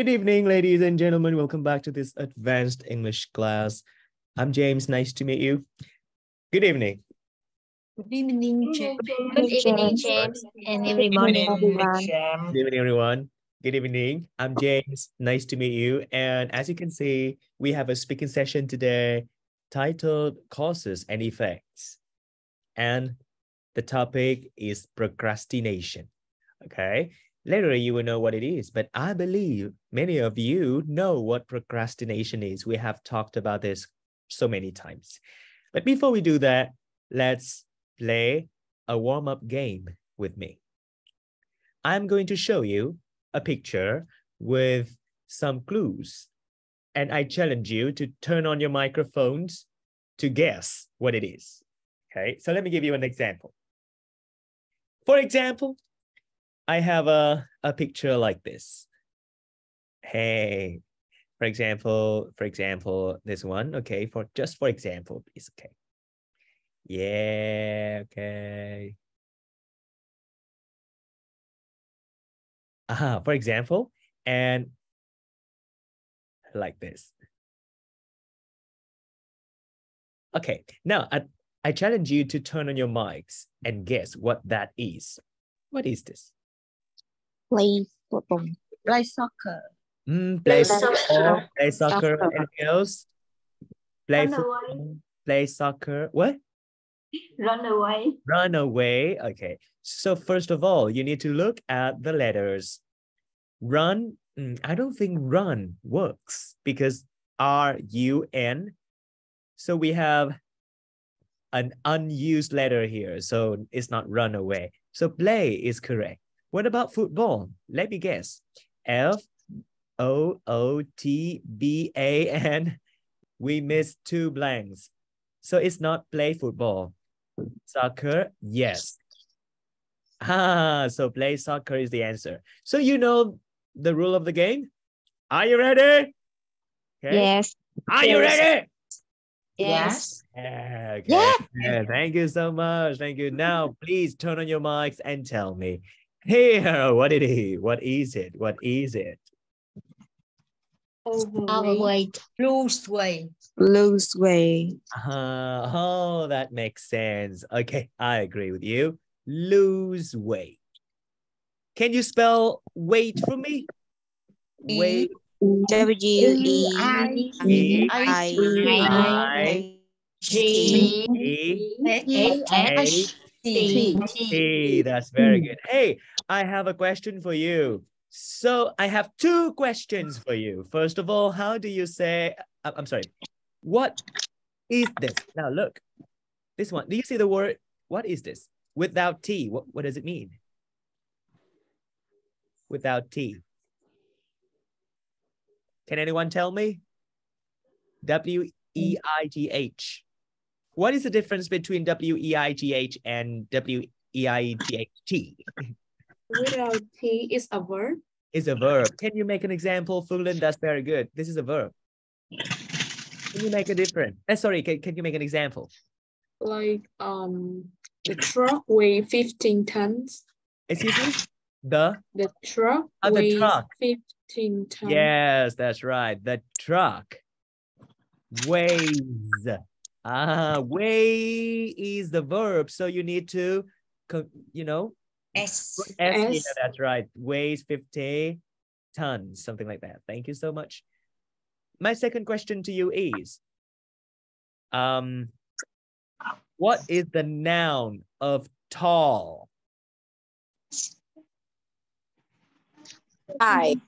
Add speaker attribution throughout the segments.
Speaker 1: Good evening, ladies and gentlemen. Welcome back to this advanced English class. I'm James. Nice to meet you. Good evening.
Speaker 2: Good evening, James.
Speaker 3: Good evening, James, and everyone.
Speaker 1: Good evening, everyone. Good evening. I'm James. Nice to meet you. And as you can see, we have a speaking session today titled Causes and Effects. And the topic is procrastination. Okay. Later, you will know what it is, but I believe many of you know what procrastination is. We have talked about this so many times. But before we do that, let's play a warm up game with me. I'm going to show you a picture with some clues, and I challenge you to turn on your microphones to guess what it is. Okay, so let me give you an example. For example, I have a, a picture like this. Hey, for example, for example, this one, okay, for just for example, please, okay. Yeah, okay. Uh, for example, and like this. Okay, now I, I challenge you to turn on your mics and guess what that is. What is this?
Speaker 3: Play football.
Speaker 2: Play soccer.
Speaker 1: Mm, play
Speaker 3: Play soccer.
Speaker 1: football, play soccer,
Speaker 3: Soccer.
Speaker 1: anything else? Play
Speaker 3: Run
Speaker 1: football,
Speaker 3: away.
Speaker 1: play soccer. What?
Speaker 3: Run away.
Speaker 1: Run away. Okay. So first of all, you need to look at the letters. Run. mm, I don't think run works because R U N. So we have an unused letter here. So it's not run away. So play is correct. What about football? Let me guess. F O O T B A N. We missed two blanks. So it's not play football. Soccer, yes. Ah, so play soccer is the answer. So you know the rule of the game? Are you ready? Okay.
Speaker 3: Yes.
Speaker 1: Are you ready?
Speaker 3: Yes.
Speaker 1: Okay.
Speaker 3: Yeah.
Speaker 1: Yeah, Thank you so much. Thank you. Now, please turn on your mics and tell me here what it is. What is it? What is it?
Speaker 3: Overweight.
Speaker 2: Lose weight.
Speaker 4: lose weight.
Speaker 1: Uh, oh, that makes sense. Okay, I agree with you. Lose weight. Can you spell weight for me? Weight.
Speaker 4: W E
Speaker 3: I
Speaker 1: E
Speaker 4: I
Speaker 1: I
Speaker 3: G
Speaker 1: E
Speaker 3: A
Speaker 2: H
Speaker 3: T
Speaker 1: T. That's very mm. good. Hey, I have a question for you. So I have two questions for you. First of all, how do you say? I- I'm sorry. What is this? Now look, this one. Do you see the word? What is this? Without T. What, what does it mean? Without T. Can anyone tell me? W E I G H. What is the difference between W E I G H and W E I G H T?
Speaker 5: Without T is a verb.
Speaker 1: Is a verb. Can you make an example, Fulin? That's very good. This is a verb. Can you make a difference? Uh, sorry, can, can you make an example?
Speaker 5: Like um the truck weigh 15 tons.
Speaker 1: Excuse me? The
Speaker 5: The truck
Speaker 1: Ah, the
Speaker 5: weighs
Speaker 1: truck.
Speaker 5: 15 tons.
Speaker 1: yes, that's right. The truck weighs. Ah, weigh is the verb, so you need to, you know,
Speaker 2: S.
Speaker 1: S, yeah, that's right. Weighs 50 tons, something like that. Thank you so much. My second question to you is um, what is the noun of tall?
Speaker 4: I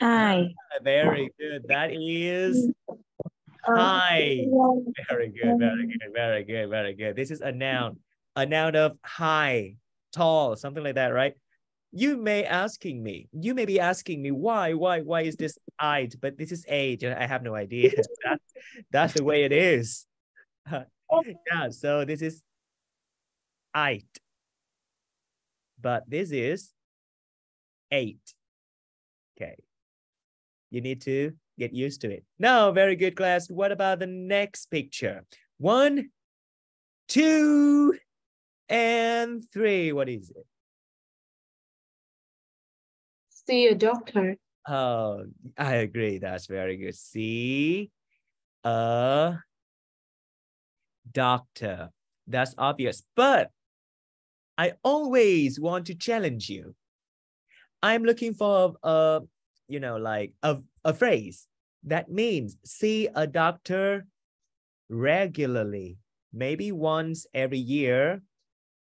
Speaker 3: I
Speaker 1: Very good. That is high. Very good, very good, very good, very good. This is a mm-hmm. noun, a noun of high, tall, something like that, right? You may asking me, you may be asking me why, why, why is this height? But this is age, and I have no idea. That, that's the way it is. Oh. yeah, so this is height. But this is eight. Okay. You need to get used to it. Now, very good class. What about the next picture? One, two, and three. What is it?
Speaker 5: See a doctor.
Speaker 1: Oh, I agree. That's very good. See, a doctor. That's obvious. But I always want to challenge you. I'm looking for a, you know, like a, a phrase that means see a doctor regularly, maybe once every year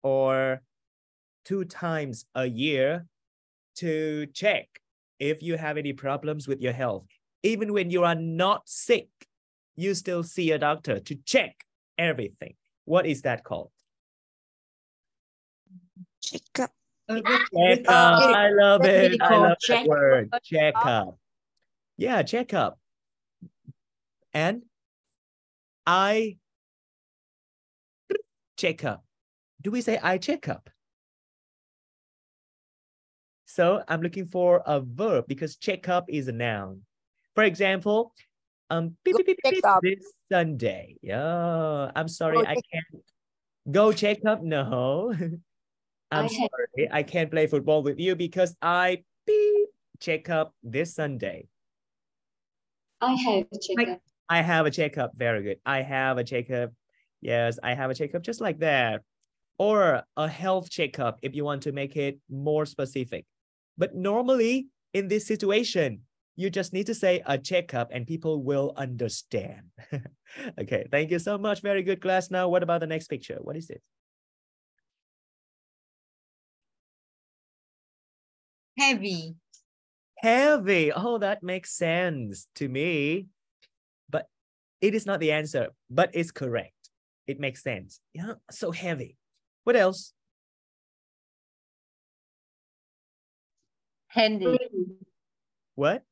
Speaker 1: or two times a year to check if you have any problems with your health. Even when you are not sick, you still see a doctor to check everything. What is that called?
Speaker 4: check up,
Speaker 1: Check
Speaker 2: Uh,
Speaker 1: up. I love it. I love that word. Check up. Yeah, check up. And I check up. Do we say I check up? So I'm looking for a verb because check up is a noun. For example, um, beep, beep, beep, this Sunday. Yeah, I'm sorry,
Speaker 4: Go
Speaker 1: I can't go check up. No, I'm
Speaker 3: I
Speaker 1: sorry, I can't play football with you because I beep, check up this Sunday.
Speaker 3: I have a checkup.
Speaker 1: I have a checkup. Very good. I have a checkup. Yes, I have a checkup just like that. Or a health checkup if you want to make it more specific. But normally in this situation, you just need to say a checkup and people will understand. okay, thank you so much. Very good class. Now, what about the next picture? What is it?
Speaker 2: heavy.
Speaker 1: Heavy. Oh, that makes sense to me. But it is not the answer, but it's correct. It makes sense. Yeah, so heavy. What else?
Speaker 2: Handy.
Speaker 1: What?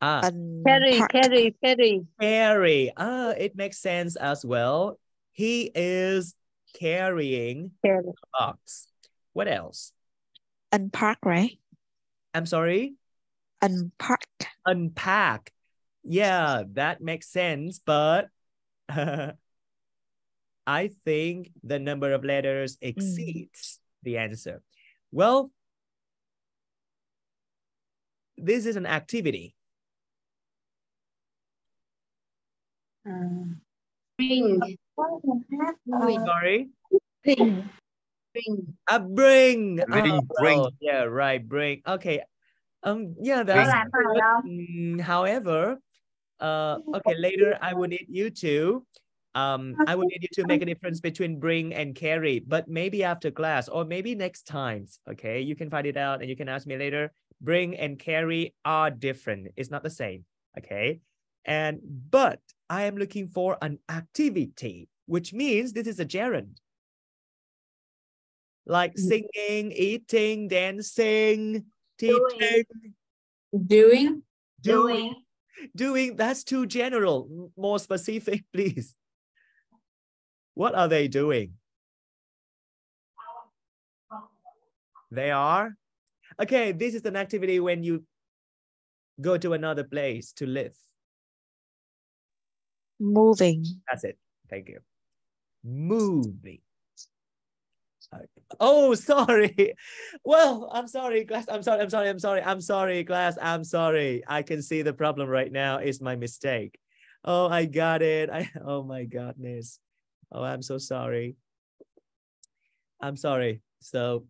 Speaker 1: Ah,
Speaker 2: Carry, carry, carry.
Speaker 1: carry. Ah, it makes sense as well. He is carrying
Speaker 2: Carry.
Speaker 1: a box. What else?
Speaker 4: unpack, right?
Speaker 1: I'm sorry.
Speaker 4: Unpack,
Speaker 1: Unpack. Yeah, that makes sense, but I think the number of letters exceeds the answer. Well, this is an activity.
Speaker 3: Bring.
Speaker 1: Sorry.
Speaker 2: Bring.
Speaker 3: Bring.
Speaker 1: Uh, bring.
Speaker 6: Bring,
Speaker 1: Oh,
Speaker 6: bring.
Speaker 1: oh, yeah, right. Bring. Okay. Um. Yeah. That's good. Mm, however, uh. Okay. Later, I will need you to. Um. I will need you to make a difference between bring and carry, but maybe after class or maybe next times. Okay. You can find it out and you can ask me later. Bring and carry are different. It's not the same. Okay. And but I am looking for an activity, which means this is a gerund like singing, eating, dancing, teaching,
Speaker 5: Doing.
Speaker 1: doing, doing. That's too general. More specific, please. What are they doing? They are? Okay, this is an activity when you go to another place to live.
Speaker 4: moving,
Speaker 1: That's it. Thank you. Moving. Oh, sorry. Well, I'm sorry, class. I'm sorry. I'm sorry. I'm sorry. I'm sorry, class. I'm sorry. I can see the problem right now. It's my mistake. Oh, I got it. I oh my goodness. Oh, I'm so sorry. I'm sorry. So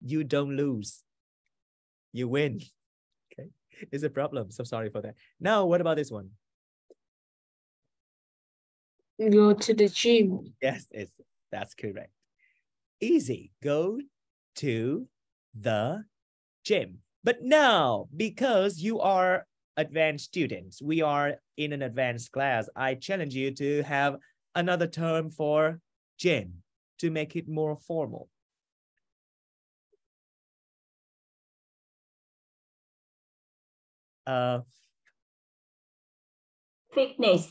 Speaker 1: you don't lose. You win. Okay. It's a problem. So sorry for that. Now, what about this one?
Speaker 5: Go to the gym.
Speaker 1: Yes, it's that's correct. Easy. Go to the gym. But now, because you are advanced students, we are in an advanced class, I challenge you to have another term for gym to make it more formal. Uh,
Speaker 3: Fitness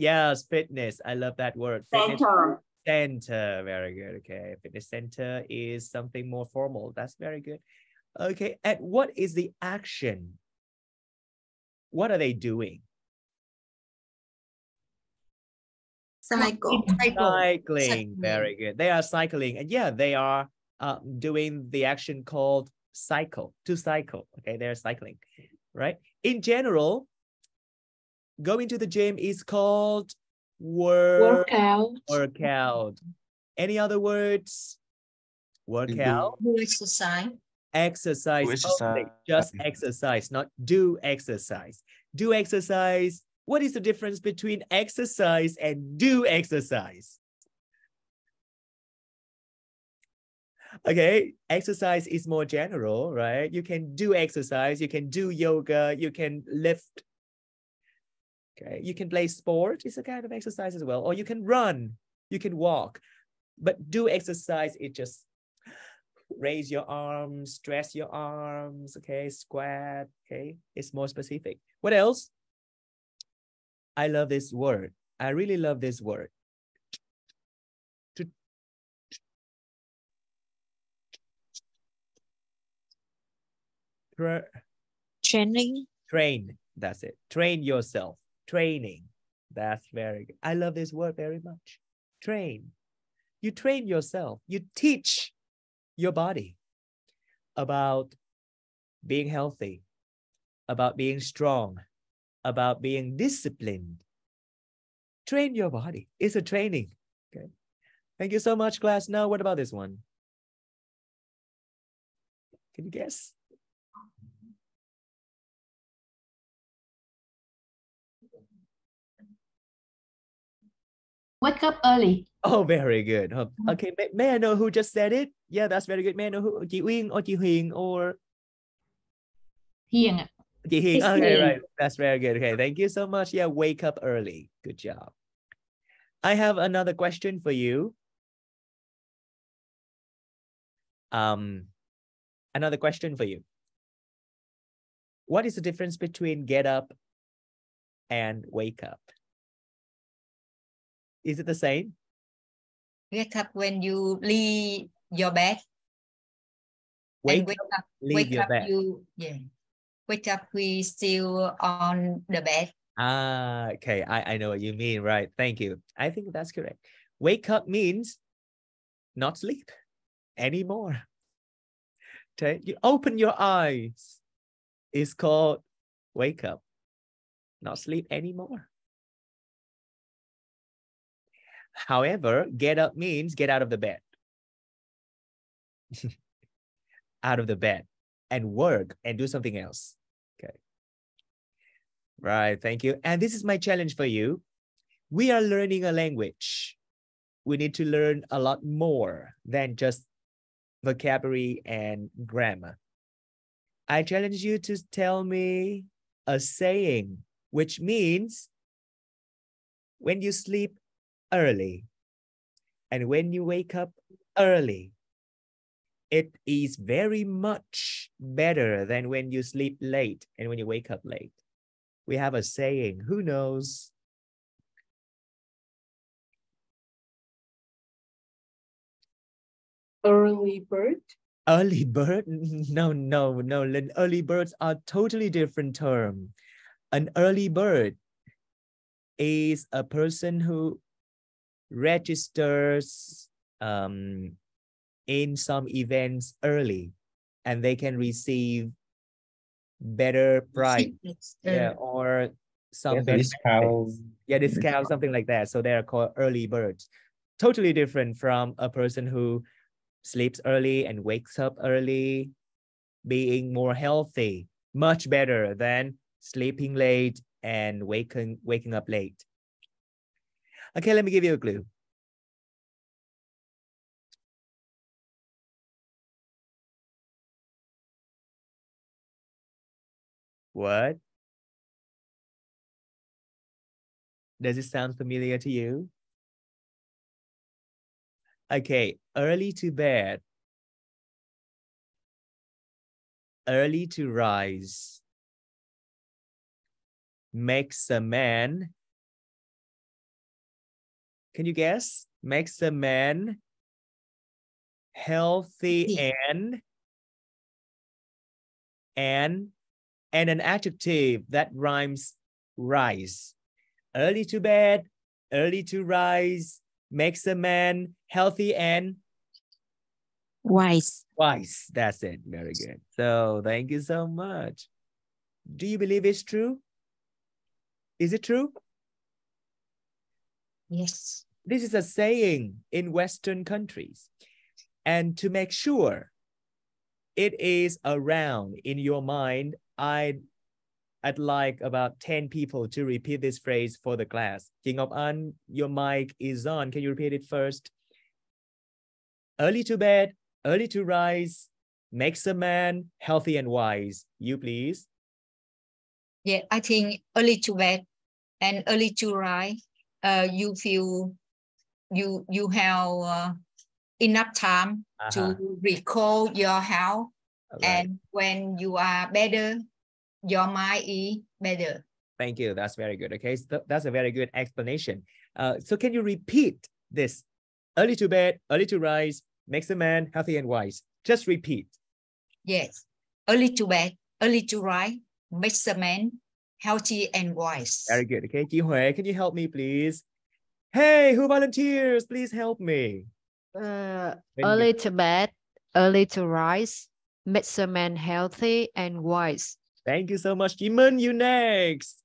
Speaker 1: yes, fitness. I love that word. Fitness
Speaker 3: center.
Speaker 1: Center, very good. Okay, fitness center is something more formal. That's very good. Okay, and what is the action? What are they doing?
Speaker 2: Cycle. Cycle.
Speaker 1: Cycling,
Speaker 2: Cycling.
Speaker 1: very good. They are cycling, and yeah, they are uh, doing the action called cycle, to cycle. Okay, they're cycling, right? In general, going to the gym is called work,
Speaker 5: Workout.
Speaker 1: workout. Any other words? Workout,
Speaker 2: Do exercise.
Speaker 1: exercise,
Speaker 6: Do
Speaker 1: only,
Speaker 6: exercise.
Speaker 1: just exercise, not do exercise. Do exercise. What is the difference between exercise and do exercise? Okay, exercise is more general, right? You can do exercise, you can do yoga, you can lift. Okay, you can play sport, it's a kind of exercise as well, or you can run, you can walk. But do exercise, it just raise your arms, stretch your arms, okay, squat, okay, it's more specific. What else? I love this word. I really love this word. Tra-
Speaker 4: Training.
Speaker 1: train, that's it. Train yourself. Training. That's very good. I love this word very much. Train. You train yourself. You teach your body about being healthy, about being strong, about being disciplined. Train your body. It's a training. Okay. Thank you so much, class. Now, what about this one? Can you guess?
Speaker 3: Wake up early.
Speaker 1: Oh, very good. Oh, Okay, may, may I know who just said it? Yeah, that's very good. May I know who? Chị Uyên or chị Huyền or
Speaker 3: Hiền
Speaker 1: chị Hiền? Okay,
Speaker 3: Huyền.
Speaker 1: right. That's very good. Okay, thank you so much. Yeah, wake up early. Good job. I have another question for you. Um, another question for you. What is the difference between get up and wake up? Is it the same?
Speaker 2: Wake up when you leave your bed.
Speaker 1: Wake,
Speaker 2: wake up.
Speaker 1: leave
Speaker 2: wake
Speaker 1: your
Speaker 2: up
Speaker 1: bed.
Speaker 2: you yeah. Wake up we still on the bed.
Speaker 1: Ah, okay. I, I know what you mean. Right. Thank you. I think that's correct. Wake up means not sleep anymore. Okay. You open your eyes. It's called wake up. Not sleep anymore. However, get up means get out of the bed. out of the bed and work and do something else. Okay. Right. Thank you. And this is my challenge for you. We are learning a language. We need to learn a lot more than just vocabulary and grammar. I challenge you to tell me a saying, which means when you sleep early and when you wake up early, it is very much better than when you sleep late and when you wake up late. We have a saying, who knows?
Speaker 5: Early bird.
Speaker 1: Early bird? No, no, no. Early birds are totally different term. An early bird is a person who registers um, in some events early and they can receive better price yeah, or some
Speaker 6: Yes,
Speaker 1: better
Speaker 6: discount.
Speaker 1: benefits. yeah discount something like that so they're called early birds totally different from a person who sleeps early and wakes up early being more healthy much better than sleeping late and waking waking up late okay let me give you a clue what Does it sound familiar to you? Okay, early to bed. Early to rise makes a man. Can you guess? Makes a man healthy and and and an adjective that rhymes rise. Early to bed, early to rise, makes a man healthy and
Speaker 4: Wise.
Speaker 1: Wise. That's it. Very good. So thank you so much. Do you believe it's true? Is it true?
Speaker 2: Yes.
Speaker 1: This is a saying in Western countries. And to make sure it is around in your mind, I'd, I'd like about 10 people to repeat this phrase for the class. King of An, your mic is on. Can you repeat it first? Early to bed, early to rise, makes a man healthy and wise. You please.
Speaker 2: Yeah, I think early to bed and early to rise, uh, you feel you you have uh, enough time
Speaker 1: Uh-huh.
Speaker 2: to recall your health,
Speaker 1: right.
Speaker 2: and when you are better, your mind is better.
Speaker 1: Thank you. That's very good. Okay, so that's a very good explanation. Uh, so can you repeat this? Early to bed, early to rise, makes a man healthy and wise. Just repeat.
Speaker 2: Yes, early to bed, early to rise, makes a man healthy and wise.
Speaker 1: Very good. Okay, Ji Hui, can you help me, please? Hey, who volunteers? Please help me.
Speaker 6: Uh, early
Speaker 1: good.
Speaker 6: to bed, early to rise, makes a man healthy and wise.
Speaker 1: Thank you so much. Jimin, you next.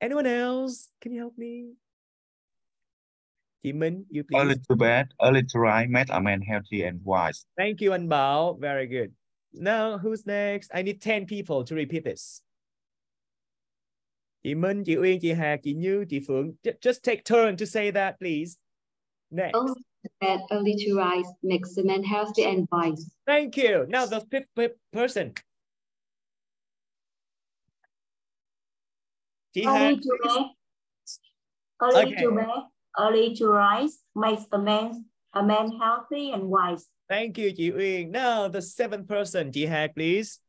Speaker 1: Anyone else? Can you help me? Jimin, you please.
Speaker 7: Early to bed, early to rise, make a man healthy and wise.
Speaker 1: Thank you, An Bao. Very good. Now, who's next? I need 10 people to repeat this. Chị Minh, chị Uyên, chị Hà, chị Như, chị Phượng. Ju- Just take turn to say that, please. Next.
Speaker 8: Early to bed, early to rise, makes a man healthy and wise.
Speaker 1: Thank you. Now the fifth pe- person. Chị Hà.
Speaker 9: Early to bed, early
Speaker 1: Okay.
Speaker 9: to bed, early to rise makes a man a man healthy and wise.
Speaker 1: Thank you, chị Uyên. Now the seventh person. Chị Hà, please.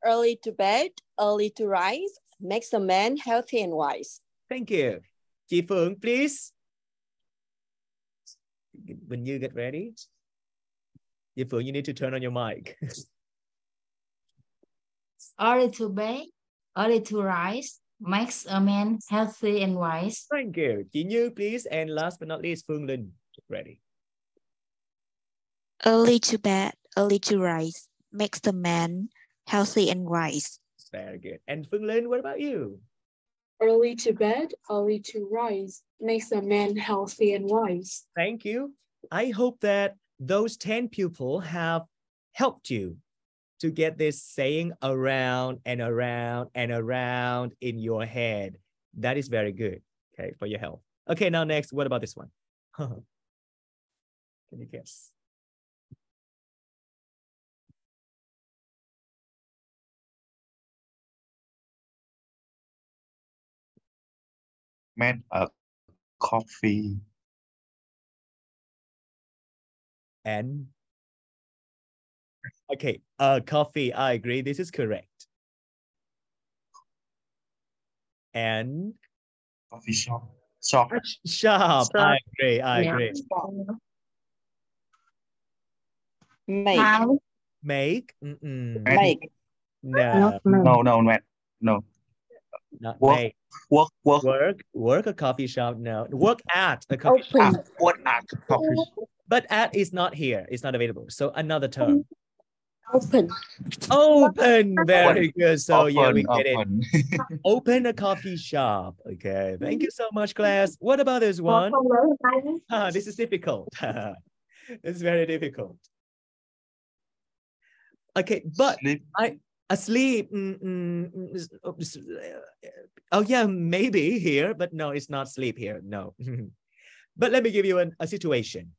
Speaker 10: Early to bed, early to rise, makes a man healthy and wise.
Speaker 1: Thank you. Chị Phượng, please. When you get ready. Chị Phượng, you need to turn on your mic.
Speaker 3: Early to bed, early to rise, makes a man healthy and wise.
Speaker 1: Thank you. Chị Như, please. And last but not least, Phương Linh. Get ready.
Speaker 4: Early to bed, early to rise, makes the man healthy and wise.
Speaker 1: Very good. And Phương Linh, what about you?
Speaker 5: Early to bed, early to rise makes a man healthy and wise.
Speaker 1: Thank you. I hope that those 10 people have helped you to get this saying around and around and around in your head. That is very good, okay, for your health. Okay, now next, what about this one? Can you guess?
Speaker 7: Make a coffee.
Speaker 1: And okay, uh, coffee. I agree. This is correct. And
Speaker 7: Coffee shop. Shop.
Speaker 1: sharp. I agree. I
Speaker 6: Yeah.
Speaker 1: agree.
Speaker 10: Make,
Speaker 1: Make. Mm-mm.
Speaker 10: make,
Speaker 1: No,
Speaker 7: No, no, man. No.
Speaker 1: Not
Speaker 7: Work.
Speaker 1: make.
Speaker 7: Work, work.
Speaker 1: Work. Work a coffee shop. No, work at a coffee shop.
Speaker 10: open,
Speaker 7: At, work at coffee shop.
Speaker 1: But at is not here. It's not available. So another term.
Speaker 10: open,
Speaker 1: Open. Very good. So yeah, we
Speaker 7: Open,
Speaker 1: get it.
Speaker 7: open.
Speaker 1: Open a coffee shop. Okay. Thank you so much, class. What about this one? Ah, this is difficult. it's very difficult. Okay, but
Speaker 7: Sleep.
Speaker 1: Asleep. mm, mm, oh, s- uh, Oh yeah, maybe here, but no, it's not sleep here. No. but let me give you an, a situation.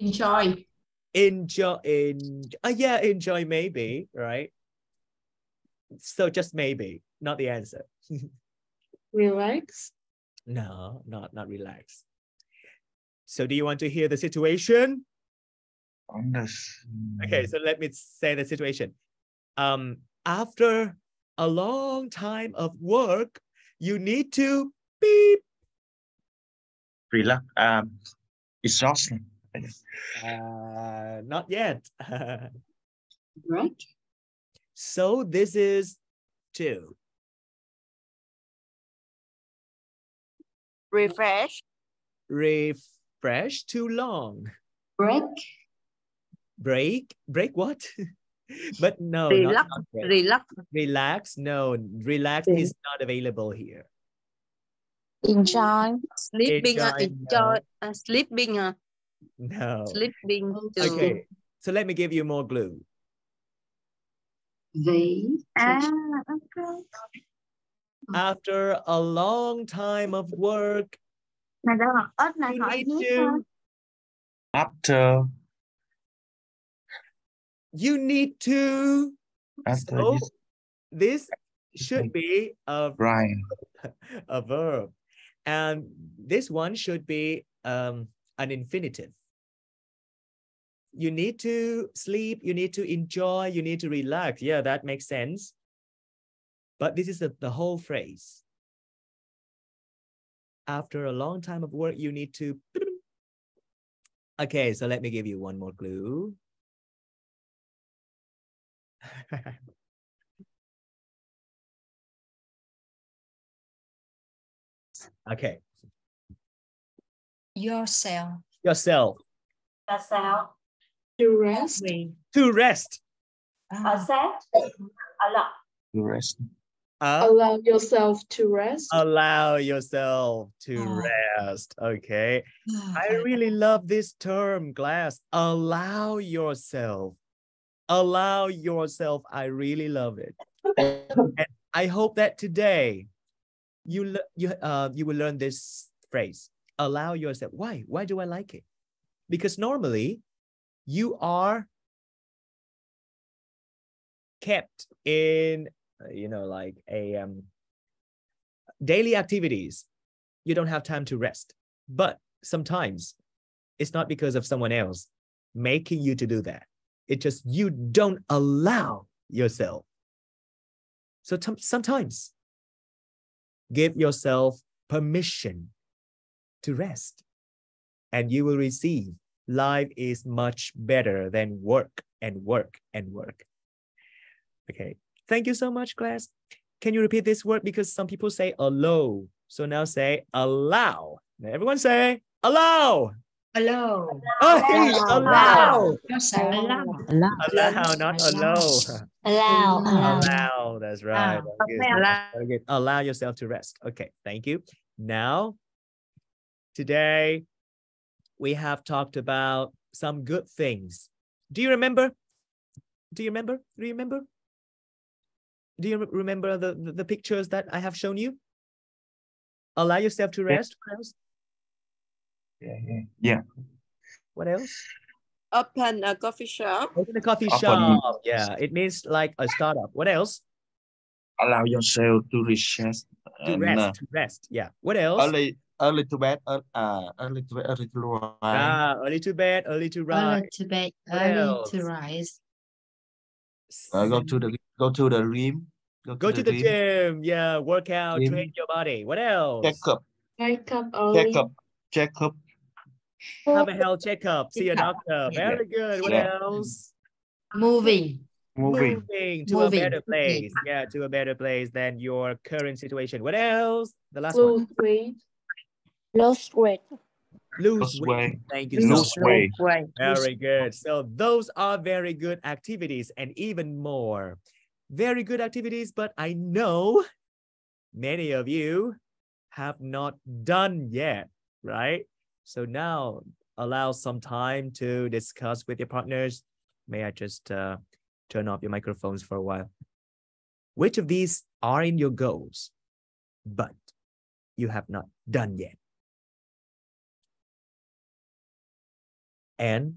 Speaker 3: Enjoy.
Speaker 1: Enjoy. In, uh, yeah, enjoy maybe, right? So just maybe, not the answer.
Speaker 5: Relax.
Speaker 1: No, not not relax. So do you want to hear the situation?
Speaker 7: Understand.
Speaker 1: Okay, so let me say the situation. Um, after a long time of work, you need to beep.
Speaker 7: Relax. Um, exhaustion.
Speaker 1: Uh, not yet.
Speaker 8: Right?
Speaker 1: so this is two.
Speaker 10: refresh,
Speaker 1: Refresh too long.
Speaker 8: break,
Speaker 1: break break what but no
Speaker 10: Relax,
Speaker 1: not break.
Speaker 10: relax,
Speaker 1: relax? No relax is not available here.
Speaker 4: Enjoy.
Speaker 10: sleeping, uh,
Speaker 1: Enjoy,
Speaker 10: enjoy, uh, sleeping, uh,
Speaker 1: no.
Speaker 10: sleeping too.
Speaker 1: okay so let me give you more glue.
Speaker 8: Về,
Speaker 4: À, ok.
Speaker 1: after a long time of work
Speaker 4: Này
Speaker 1: you need to
Speaker 7: after
Speaker 1: so
Speaker 7: this
Speaker 1: this should be a
Speaker 7: right.
Speaker 1: a verb. And this one should be um, an infinitive. You need to sleep you need to enjoy you need to relax. Yeah that makes sense. But this is the, the whole phrase. After a long time of work you need to okay so let me give you one more clue okay.
Speaker 2: Yourself.
Speaker 1: Yourself.
Speaker 9: Yourself.
Speaker 5: To rest.
Speaker 1: to rest.
Speaker 9: Ở
Speaker 2: Ah,
Speaker 9: sát ở
Speaker 7: To rest.
Speaker 1: Uh,
Speaker 5: Allow yourself to rest.
Speaker 1: allow yourself to
Speaker 2: Ah.
Speaker 1: rest. Okay.
Speaker 2: Ah,
Speaker 1: i really love this term glass. Allow yourself allow yourself i really love it. And i hope that today you you uh you will learn this phrase allow yourself. Why? Why do i like it? Because normally you are kept in uh, you know like a um daily activities. You don't have time to rest. But sometimes it's not because of someone else making you to do that it's just you don't allow yourself. So tom- sometimes give yourself permission to rest and you will receive. Life is much better than work and work and work. Okay. Thank you so much class. Can you repeat this word? Because some people say allow. So now say allow. Now everyone say allow
Speaker 2: hello
Speaker 1: oh hey, allow
Speaker 2: yourself
Speaker 1: allow not allow.
Speaker 4: Allow.
Speaker 1: allow that's right.
Speaker 2: Ah,
Speaker 1: Very
Speaker 10: allow.
Speaker 1: Allow yourself to rest. Okay thank you. Now today we have talked about some good things. Do you remember? Do you remember? Do you remember? Do you remember the, the the pictures that i have shown you? Allow yourself to rest what else
Speaker 7: Yeah, yeah. Yeah.
Speaker 1: what else
Speaker 10: Open a coffee shop.
Speaker 1: open a coffee
Speaker 7: Open-
Speaker 1: shop yeah it means like a startup what else
Speaker 7: Allow yourself to recess.
Speaker 1: to
Speaker 7: and,
Speaker 1: rest
Speaker 7: uh,
Speaker 1: to rest yeah what else
Speaker 7: early early to bed. Uh, uh, early to bed. Early to rise.
Speaker 1: ah early to bed early to
Speaker 3: Early
Speaker 1: rise
Speaker 3: to bed,
Speaker 1: What
Speaker 3: early to rise.
Speaker 7: Uh, go to the go to the gym.
Speaker 1: go to the gym yeah work out
Speaker 7: Gym.
Speaker 1: train your body what else
Speaker 7: Check up.
Speaker 5: Wake up early.
Speaker 7: Check up. Check up.
Speaker 1: Have a health checkup see a
Speaker 3: Checkup.
Speaker 1: doctor very good what
Speaker 7: Yeah.
Speaker 1: else
Speaker 3: Moving.
Speaker 7: Moving.
Speaker 1: moving to
Speaker 3: Moving.
Speaker 1: a better
Speaker 3: Okay.
Speaker 1: place yeah to a better place than your current situation what else the last one
Speaker 5: Lose weight.
Speaker 10: Lose weight.
Speaker 1: lose
Speaker 7: Lose
Speaker 1: weight
Speaker 7: weight.
Speaker 1: thank you
Speaker 7: Lose
Speaker 1: much
Speaker 7: weight.
Speaker 10: weight.
Speaker 1: Very good. So those are very good activities and even more. Very good activities, but I know many of you have not done yet, right? So now allow some time to discuss with your partners. May I just uh, turn off your microphones for a while? Which of these are in your goals, but you have not done yet? And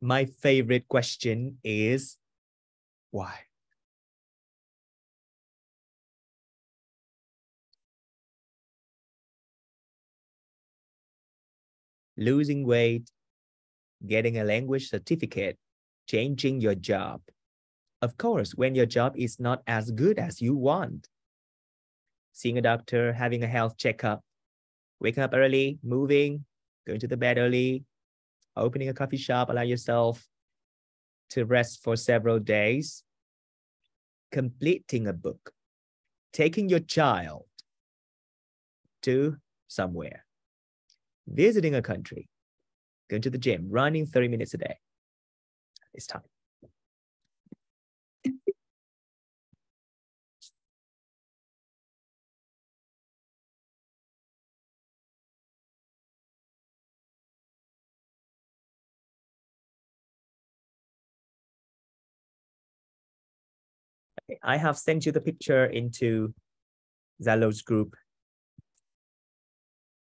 Speaker 1: my favorite question is why? Losing weight, getting a language certificate, changing your job. Of course, when your job is not as good as you want. Seeing a doctor, having a health checkup, waking up early, moving, going to the bed early, opening a coffee shop, allow yourself to rest for several days, completing a book, taking your child to somewhere, visiting a country, going to the gym, running 30 minutes a day. It's time. I have sent you the picture into Zalo's group.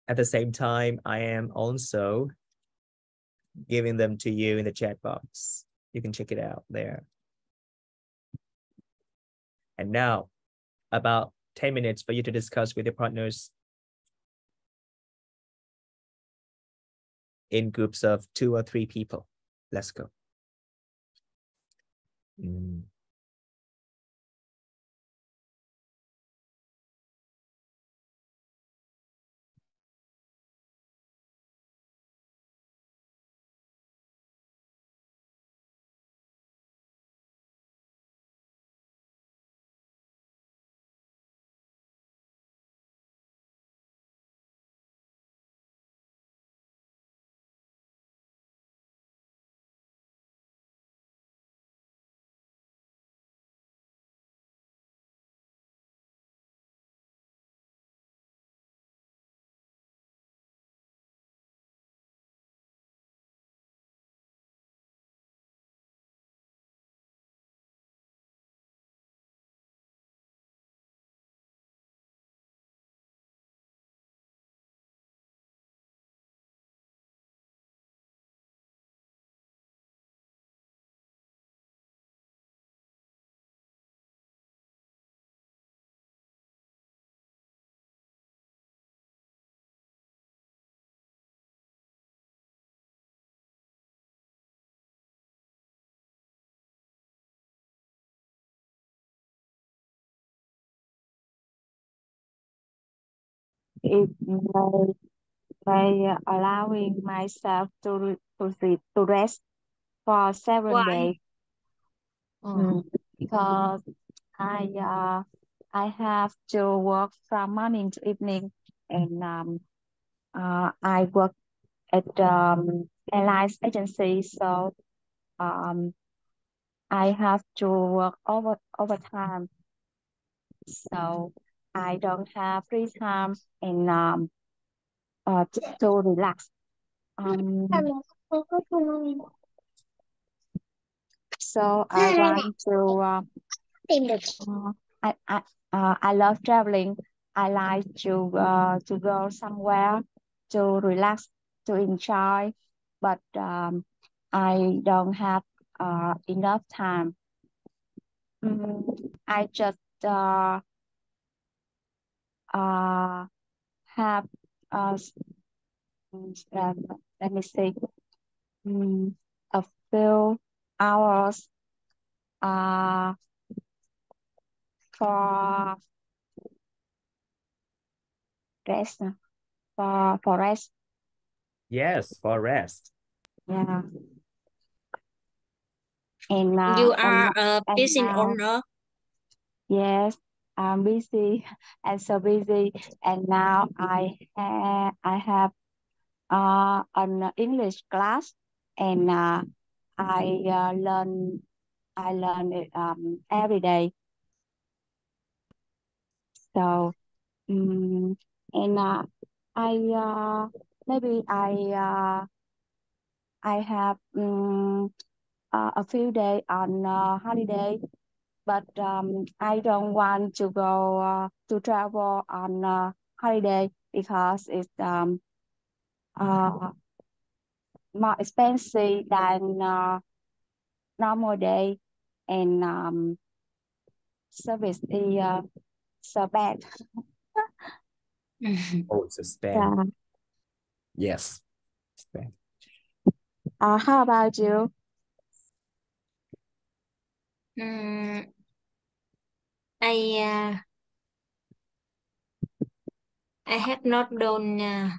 Speaker 1: At the same time, I am also giving them to you in the chat box. You can check it out there. And now, about 10 minutes for you to discuss with your partners in groups of two or three people. Let's go. Mm.
Speaker 11: It may, may allowing myself to to to rest for several
Speaker 12: Why?
Speaker 11: days. Mm, because I uh I have to work from morning to evening. And um uh I work at um airlines agency. So um I have to work over overtime. So I don't have free time and um uh to, to relax. Um so I want to uh, uh, I I uh, I love traveling. I like to uh to go somewhere to relax to enjoy but um I don't have uh enough time. Mm, I just uh uh have uh s- mm, um, let me see mm, a few hours uh for rest uh, for for rest
Speaker 1: Yes, for rest.
Speaker 11: yeah and uh,
Speaker 12: You are
Speaker 11: no-
Speaker 12: a
Speaker 11: and
Speaker 12: business owner.
Speaker 11: yes I'm busy and so busy and now I have I have uh an English class and uh, I uh, learn I learn it um every day. So um, and uh, I uh, maybe I uh, I have um, a few days on holiday but um, I don't want to go uh, to travel on uh, holiday because it's um uh more expensive than uh, normal day and um service is uh, so bad.
Speaker 1: Oh, it's a spam.
Speaker 11: Yeah.
Speaker 1: Yes. Spam.
Speaker 11: Uh, how about you?
Speaker 12: Mm, I uh, I have not done uh,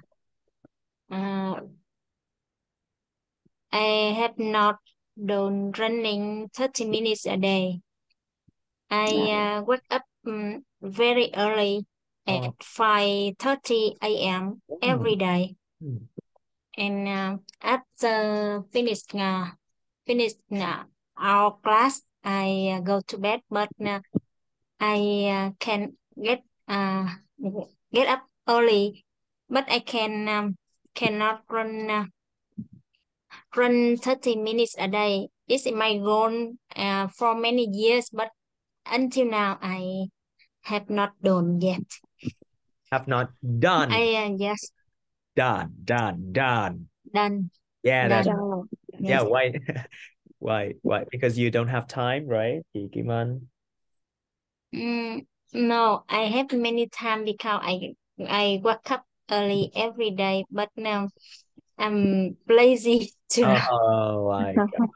Speaker 12: uh, I have not done running 30 minutes a day. I uh, wake up mm, very early at 5:30 a.m. every day
Speaker 1: Mm.
Speaker 12: and uh, after finish uh, finish uh, our class, I uh, go to bed, but uh, I uh, can get uh, get up early, but I can um, cannot run uh, run 30 minutes a day. This is my goal uh, for many years, but until now I have not done yet.
Speaker 1: Have not done.
Speaker 12: I uh, yes
Speaker 1: Done, done, done.
Speaker 12: done
Speaker 1: Yeah, that's
Speaker 12: done.
Speaker 1: yeah.
Speaker 12: Yes.
Speaker 1: Why? Why? Why? Because you don't have time, right? Chị Kim Anh?
Speaker 12: Mm, no, I have many time because I I wake up early every day, but now I'm lazy to.
Speaker 1: Oh my God.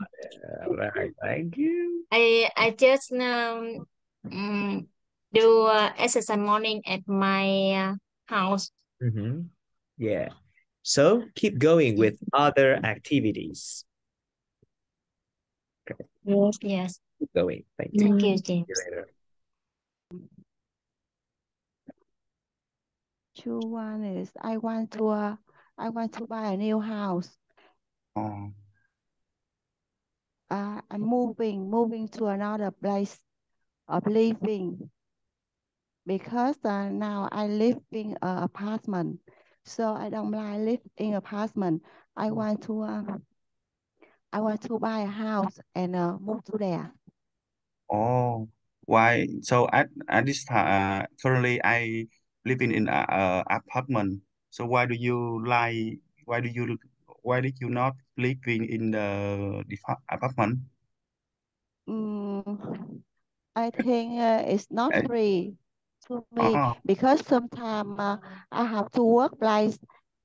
Speaker 1: Right. Thank you.
Speaker 12: I I just um, mm, do uh, exercise morning at my uh, house.
Speaker 1: Mm-hmm. Yeah. So keep going with other activities. Okay,
Speaker 12: Yes. Yes.
Speaker 1: keep going. Thank you.
Speaker 12: Thank you,
Speaker 1: See you later.
Speaker 13: Two one is I want to uh, I want to buy a new house.
Speaker 7: Oh,
Speaker 13: Uh, I'm moving moving to another place of living because uh, now I live in an apartment, so I don't like live in apartment. I want to uh, I want to buy a house and uh, move to there.
Speaker 7: oh, why? So at at this time, uh, currently I living in a, a apartment. So why do you like? Why do you? Why did you not living in the, the apartment?
Speaker 13: Mm, I think uh, it's not
Speaker 7: Uh,
Speaker 13: free to me
Speaker 7: oh,
Speaker 13: because sometimes uh, I have to work late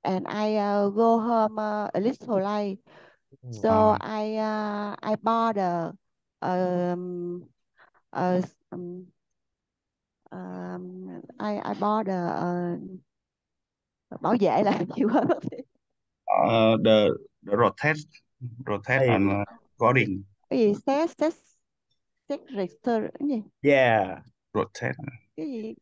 Speaker 13: and I uh, go home uh, a little late. So
Speaker 7: oh,
Speaker 13: I uh, I bought a um a s- um, um I I bought a, a bảo vệ là mất tiêu.
Speaker 7: uh, the the rotate rotate and uh, guarding
Speaker 13: cái gì xét xét xét register cái gì
Speaker 1: yeah.
Speaker 7: rotate.
Speaker 13: cái gì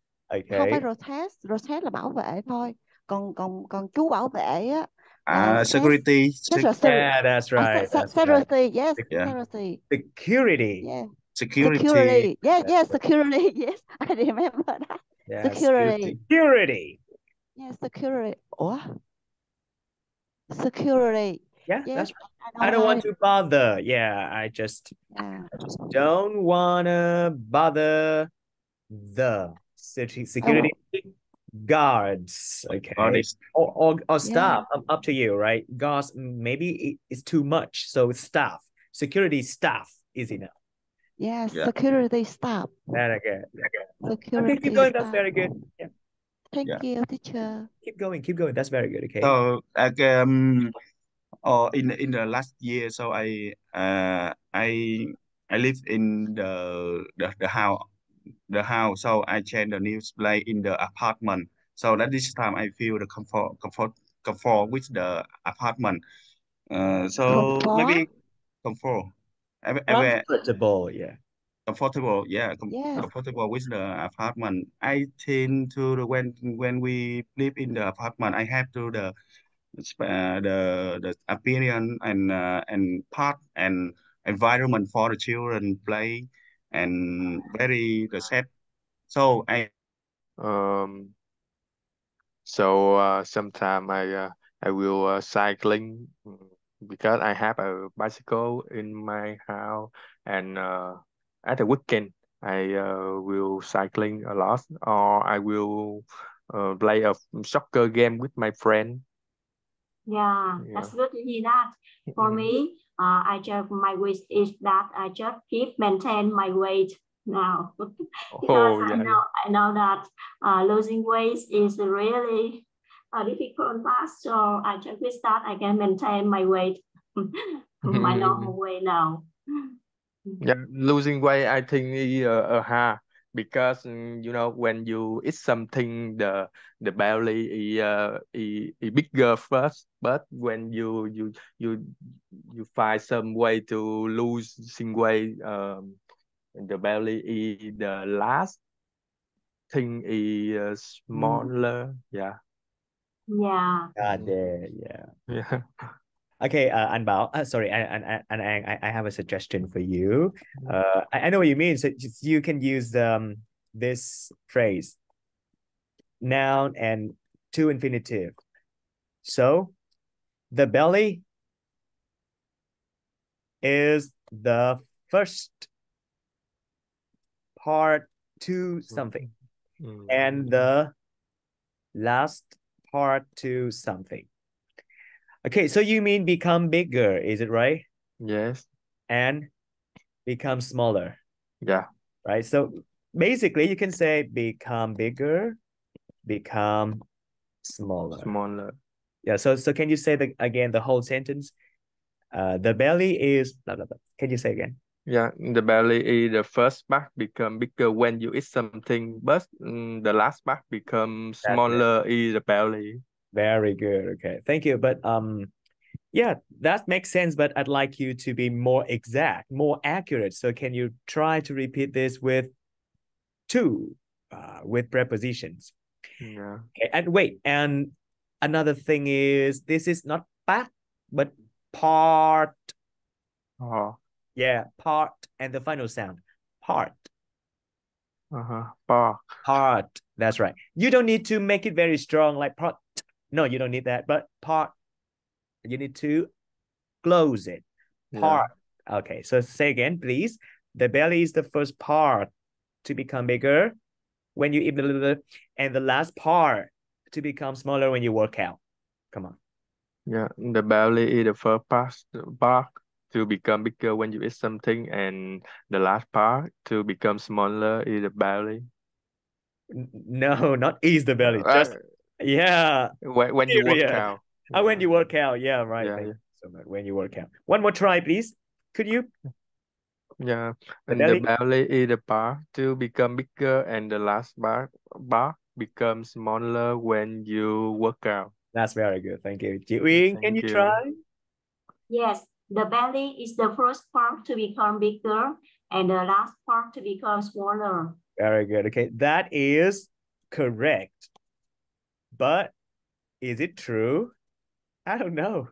Speaker 13: không phải
Speaker 1: Okay.
Speaker 13: rotate rotate là bảo vệ thôi còn còn còn chú bảo vệ á
Speaker 7: Uh,
Speaker 13: xét
Speaker 7: security,
Speaker 1: Yeah, that's
Speaker 13: à,
Speaker 1: right.
Speaker 13: se-
Speaker 1: That's right.
Speaker 13: security yes
Speaker 7: yeah,
Speaker 13: security
Speaker 1: Security.
Speaker 13: yeah
Speaker 7: security,
Speaker 13: security yes
Speaker 1: That's
Speaker 13: yes security yes I remember that
Speaker 1: Yeah,
Speaker 13: security
Speaker 1: security.
Speaker 13: yes security ủa security
Speaker 1: Yeah,
Speaker 13: yes
Speaker 1: that's right.
Speaker 13: I
Speaker 1: I
Speaker 13: don't
Speaker 1: don't
Speaker 13: like
Speaker 1: want to bother. Yeah, I just
Speaker 13: yeah
Speaker 1: I just don't wanna bother the city security
Speaker 13: w-
Speaker 1: guards. Okay.
Speaker 7: this.
Speaker 1: Or or, or
Speaker 13: yeah
Speaker 1: staff. Up, up to you, right? Guards, maybe it's too much. So staff, security staff is enough.
Speaker 13: Yes
Speaker 7: Yeah,
Speaker 13: security stop.
Speaker 1: Very good. Very good. Okay, keep
Speaker 13: security
Speaker 1: going. That's very good. Yeah.
Speaker 13: thank
Speaker 7: yeah.
Speaker 13: you teacher
Speaker 1: Keep going. Keep going. That's very good. Okay.
Speaker 7: So, like, um, or in in the last year, so I uh I I live in the the the house the house. So I change the new place in the apartment. So that this time I feel the comfort comfort comfort with the apartment. Uh, so
Speaker 13: comfort
Speaker 7: maybe comfort. Ever, ever
Speaker 1: Comfortable. Yeah.
Speaker 7: comfortable yeah com
Speaker 13: yes
Speaker 7: comfortable with the apartment i tend to the when when we live in the apartment i have to the uh, the the appearance and uh, and part and environment for the children play and very the set so i
Speaker 14: Um, so uh, sometime I uh, I will uh, cycling mm, because I have a bicycle in my house, and uh, at the weekend I uh, will cycling a lot, or I will uh, play a soccer game with my friend.
Speaker 9: Yeah,
Speaker 14: Yeah.
Speaker 9: that's good to hear that. For me, uh, I just my wish is that I just keep maintain my weight now because
Speaker 14: Oh
Speaker 9: I know I know that uh, losing weight is really a difficult task. So I just wish that I can maintain my weight, my normal weight now.
Speaker 14: Yeah, losing weight I think is uh, uh, hard because mm, you know when you eat something the the belly is uh, is, is bigger first but when you you you you find some way to losing weight um the belly is the last thing is uh,
Speaker 13: Mm.
Speaker 14: smaller yeah
Speaker 9: Yeah.
Speaker 1: Got it. Yeah.
Speaker 14: Yeah.
Speaker 1: Okay, uh, Anbao, uh, sorry, and and and I I have a suggestion for you. Uh, I, I know what you mean. So you can use um this phrase, noun and to infinitive. So, the belly is the first part to something,
Speaker 14: Mm.
Speaker 1: and the last part to something. Okay, so you mean become bigger, is it right?
Speaker 14: Yes.
Speaker 1: And become smaller,
Speaker 14: Yeah.
Speaker 1: right? So basically, you can say become bigger, become smaller.
Speaker 14: Smaller.
Speaker 1: Yeah. So so can you say the again the whole sentence? Uh, the belly is blah blah blah. Can you say again?
Speaker 14: Yeah, the belly is the first part become bigger when you eat something, but mm, the last part become smaller is the belly.
Speaker 1: Very good. Okay. Thank you. But um, yeah, that makes sense. But I'd like you to be more exact, more accurate. So can you try to repeat this with two, uh, with prepositions?
Speaker 14: Yeah.
Speaker 1: Okay, and wait, and another thing is this is not part, but part.
Speaker 14: Oh.
Speaker 1: Yeah, part and the final sound. Part.
Speaker 14: Uh-huh. Bar.
Speaker 1: Part. That's right. You don't need to make it very strong like part. No, you don't need that. But part, you need to close it.
Speaker 14: Yeah.
Speaker 1: Part. Okay, so say again, please. The belly is the first part to become bigger when you eat a little bit, and the last part to become smaller when you work out. Come on.
Speaker 14: Yeah, the belly is the first part, part to become bigger when you eat something, and the last part to become smaller is the belly.
Speaker 1: No, not ease the belly.
Speaker 14: Uh,
Speaker 1: Just yeah.
Speaker 14: when when you work
Speaker 1: Period.
Speaker 14: out.
Speaker 1: Oh, when you work out. Yeah, right.
Speaker 14: Yeah,
Speaker 1: Thank so. When you work out. One more try, please. Could you?
Speaker 14: Yeah,
Speaker 1: The
Speaker 14: and
Speaker 1: belly.
Speaker 14: the belly is the part to become bigger, and the last part part becomes smaller when you work out.
Speaker 1: That's very good. Thank you. Ji Uyên, can you
Speaker 14: you.
Speaker 1: try?
Speaker 9: Yes, the belly is the first part to become bigger and the last part to become smaller.
Speaker 1: Very good. Okay, that is correct. But is it true? I don't know.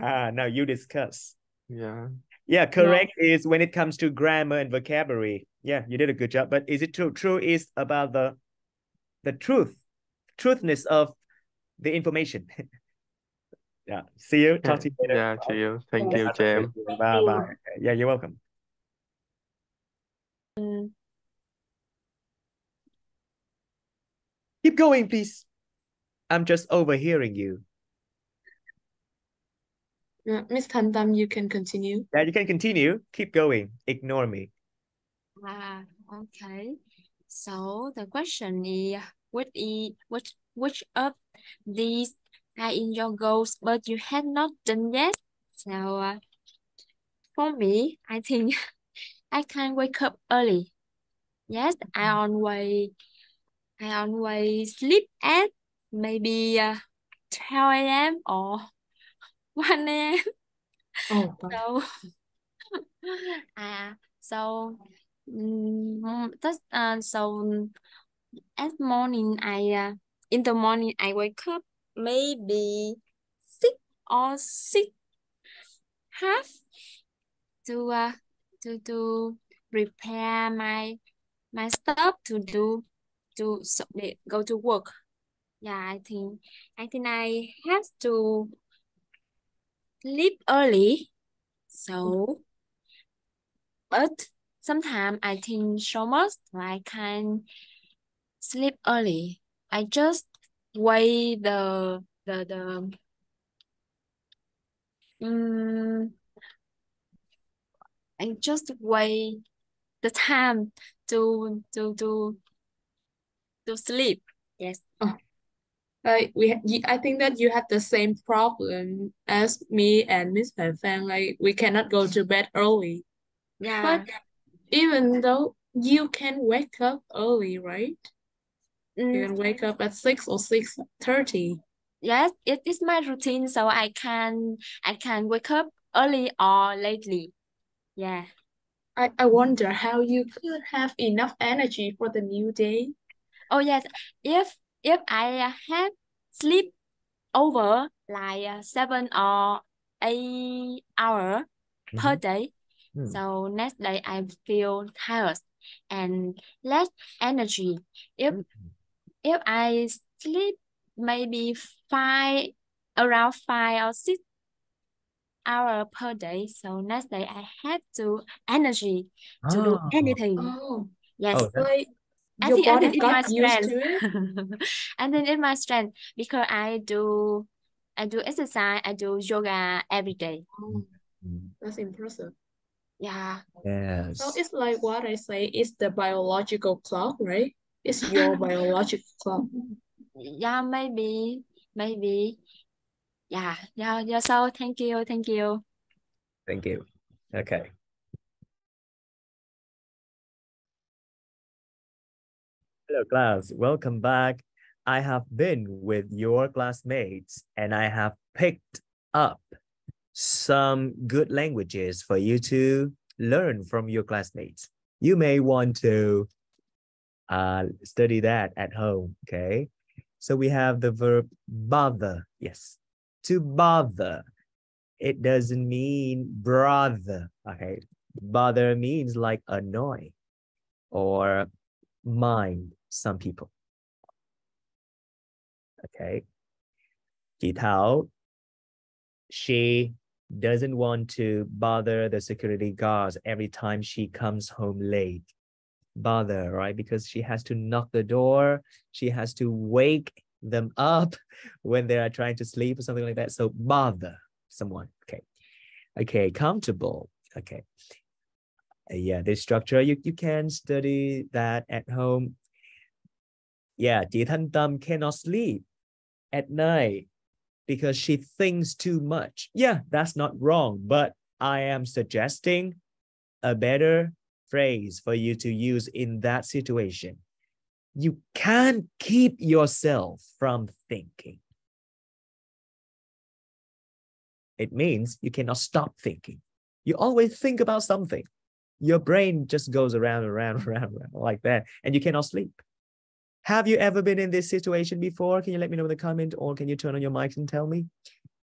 Speaker 1: Ah, now you discuss.
Speaker 14: Yeah.
Speaker 1: Yeah, correct is when it comes to grammar and vocabulary. Yeah, you did a good job. But is it true? True is about the the truth, truthness of the information. yeah. See you. Talk to you later.
Speaker 14: Yeah, to you. Thank you,
Speaker 1: Yeah,
Speaker 14: James.
Speaker 1: Bye bye. Yeah, you're welcome. Keep going, please. I'm just overhearing you.
Speaker 5: Uh, Miss Tan Tam, you can continue.
Speaker 1: Yeah, you can continue. Keep going. Ignore me.
Speaker 11: Ah, okay. So the question is, which is which which of these are in your goals but you have not done yet? So uh, for me, I think I can wake up early. Yes, I always I always sleep at maybe uh, 12 a.m. or 1 a.m.
Speaker 5: Oh.
Speaker 11: So à so mm, that's uh so at morning I uh, in the morning I wake up maybe six or six half to uh to to prepare my my stuff to do to they go to work. Yeah, I think I think I have to sleep early. So, but sometimes I think so much I can sleep early. I just wait the the the um and just wait the time to to to to sleep. Yes.
Speaker 5: Like we, I think that you have the same problem as me and Miss Fan Fan. Like we cannot go to bed early.
Speaker 11: Yeah.
Speaker 5: But even though you can wake up early, right? You
Speaker 11: Mm,
Speaker 5: can wake up at six or six thirty.
Speaker 11: yes, it is my routine, so I can I can wake up early or lately. Yeah.
Speaker 5: I, I wonder how you could have enough energy for the new day.
Speaker 11: Oh yes, if if I have sleep over like uh, seven or eight hour per
Speaker 1: Mhm.
Speaker 11: day.
Speaker 1: Hmm.
Speaker 11: So next day I feel tired and less energy. If if I sleep maybe five around five or six hour per day, so next day I have to energy to do
Speaker 1: Ah.
Speaker 11: anything.
Speaker 5: Oh,
Speaker 11: Yes.
Speaker 1: Oh, that-
Speaker 5: like
Speaker 11: I
Speaker 5: your
Speaker 11: think I
Speaker 5: body
Speaker 11: think it's my
Speaker 5: got used
Speaker 11: strength.
Speaker 5: to it.
Speaker 11: I it's my strength because I do I do exercise, I do yoga every day.
Speaker 5: Oh,
Speaker 1: Mm.
Speaker 5: that's impressive.
Speaker 11: Yeah.
Speaker 1: Yes.
Speaker 5: So it's like what I say, it's the biological clock, right? It's your biological clock.
Speaker 11: Yeah, maybe, maybe. Yeah, yeah, yeah. So thank you, thank you.
Speaker 1: Thank you. Okay. Hello, class. Welcome back. I have been with your classmates and I have picked up some good languages for you to learn from your classmates. You may want to uh, study that at home, okay? So we have the verb bother. Yes, to bother. It doesn't mean brother, okay? Bother means like annoy or mind some people. Okay. Thảo, she doesn't want to bother the security guards every time she comes home late. Bother, right? Because she has to knock the door, she has to wake them up when they are trying to sleep or something like that. So bother someone. Okay. Okay, comfortable. Okay. Yeah, this structure you, you can study that at home. Yeah, Tâm cannot sleep at night because she thinks too much. Yeah, that's not wrong, but I am suggesting a better phrase for you to use in that situation. You can't keep yourself from thinking. It means you cannot stop thinking. You always think about something. Your brain just goes around, around, around, around like that, and you cannot sleep. Have you ever been in this situation before? Can you let me know in the comment or can you turn on your mics and tell me?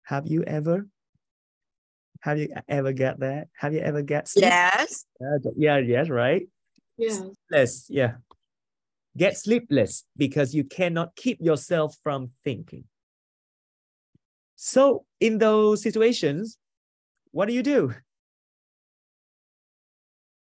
Speaker 1: Have you ever? Have you ever get that? Have you ever get sleep?
Speaker 10: Yes.
Speaker 1: Yeah, yeah, yes, right?
Speaker 5: Yeah.
Speaker 1: Sleepless, yeah. Get sleepless because you cannot keep yourself from thinking. So in those situations, what do you do?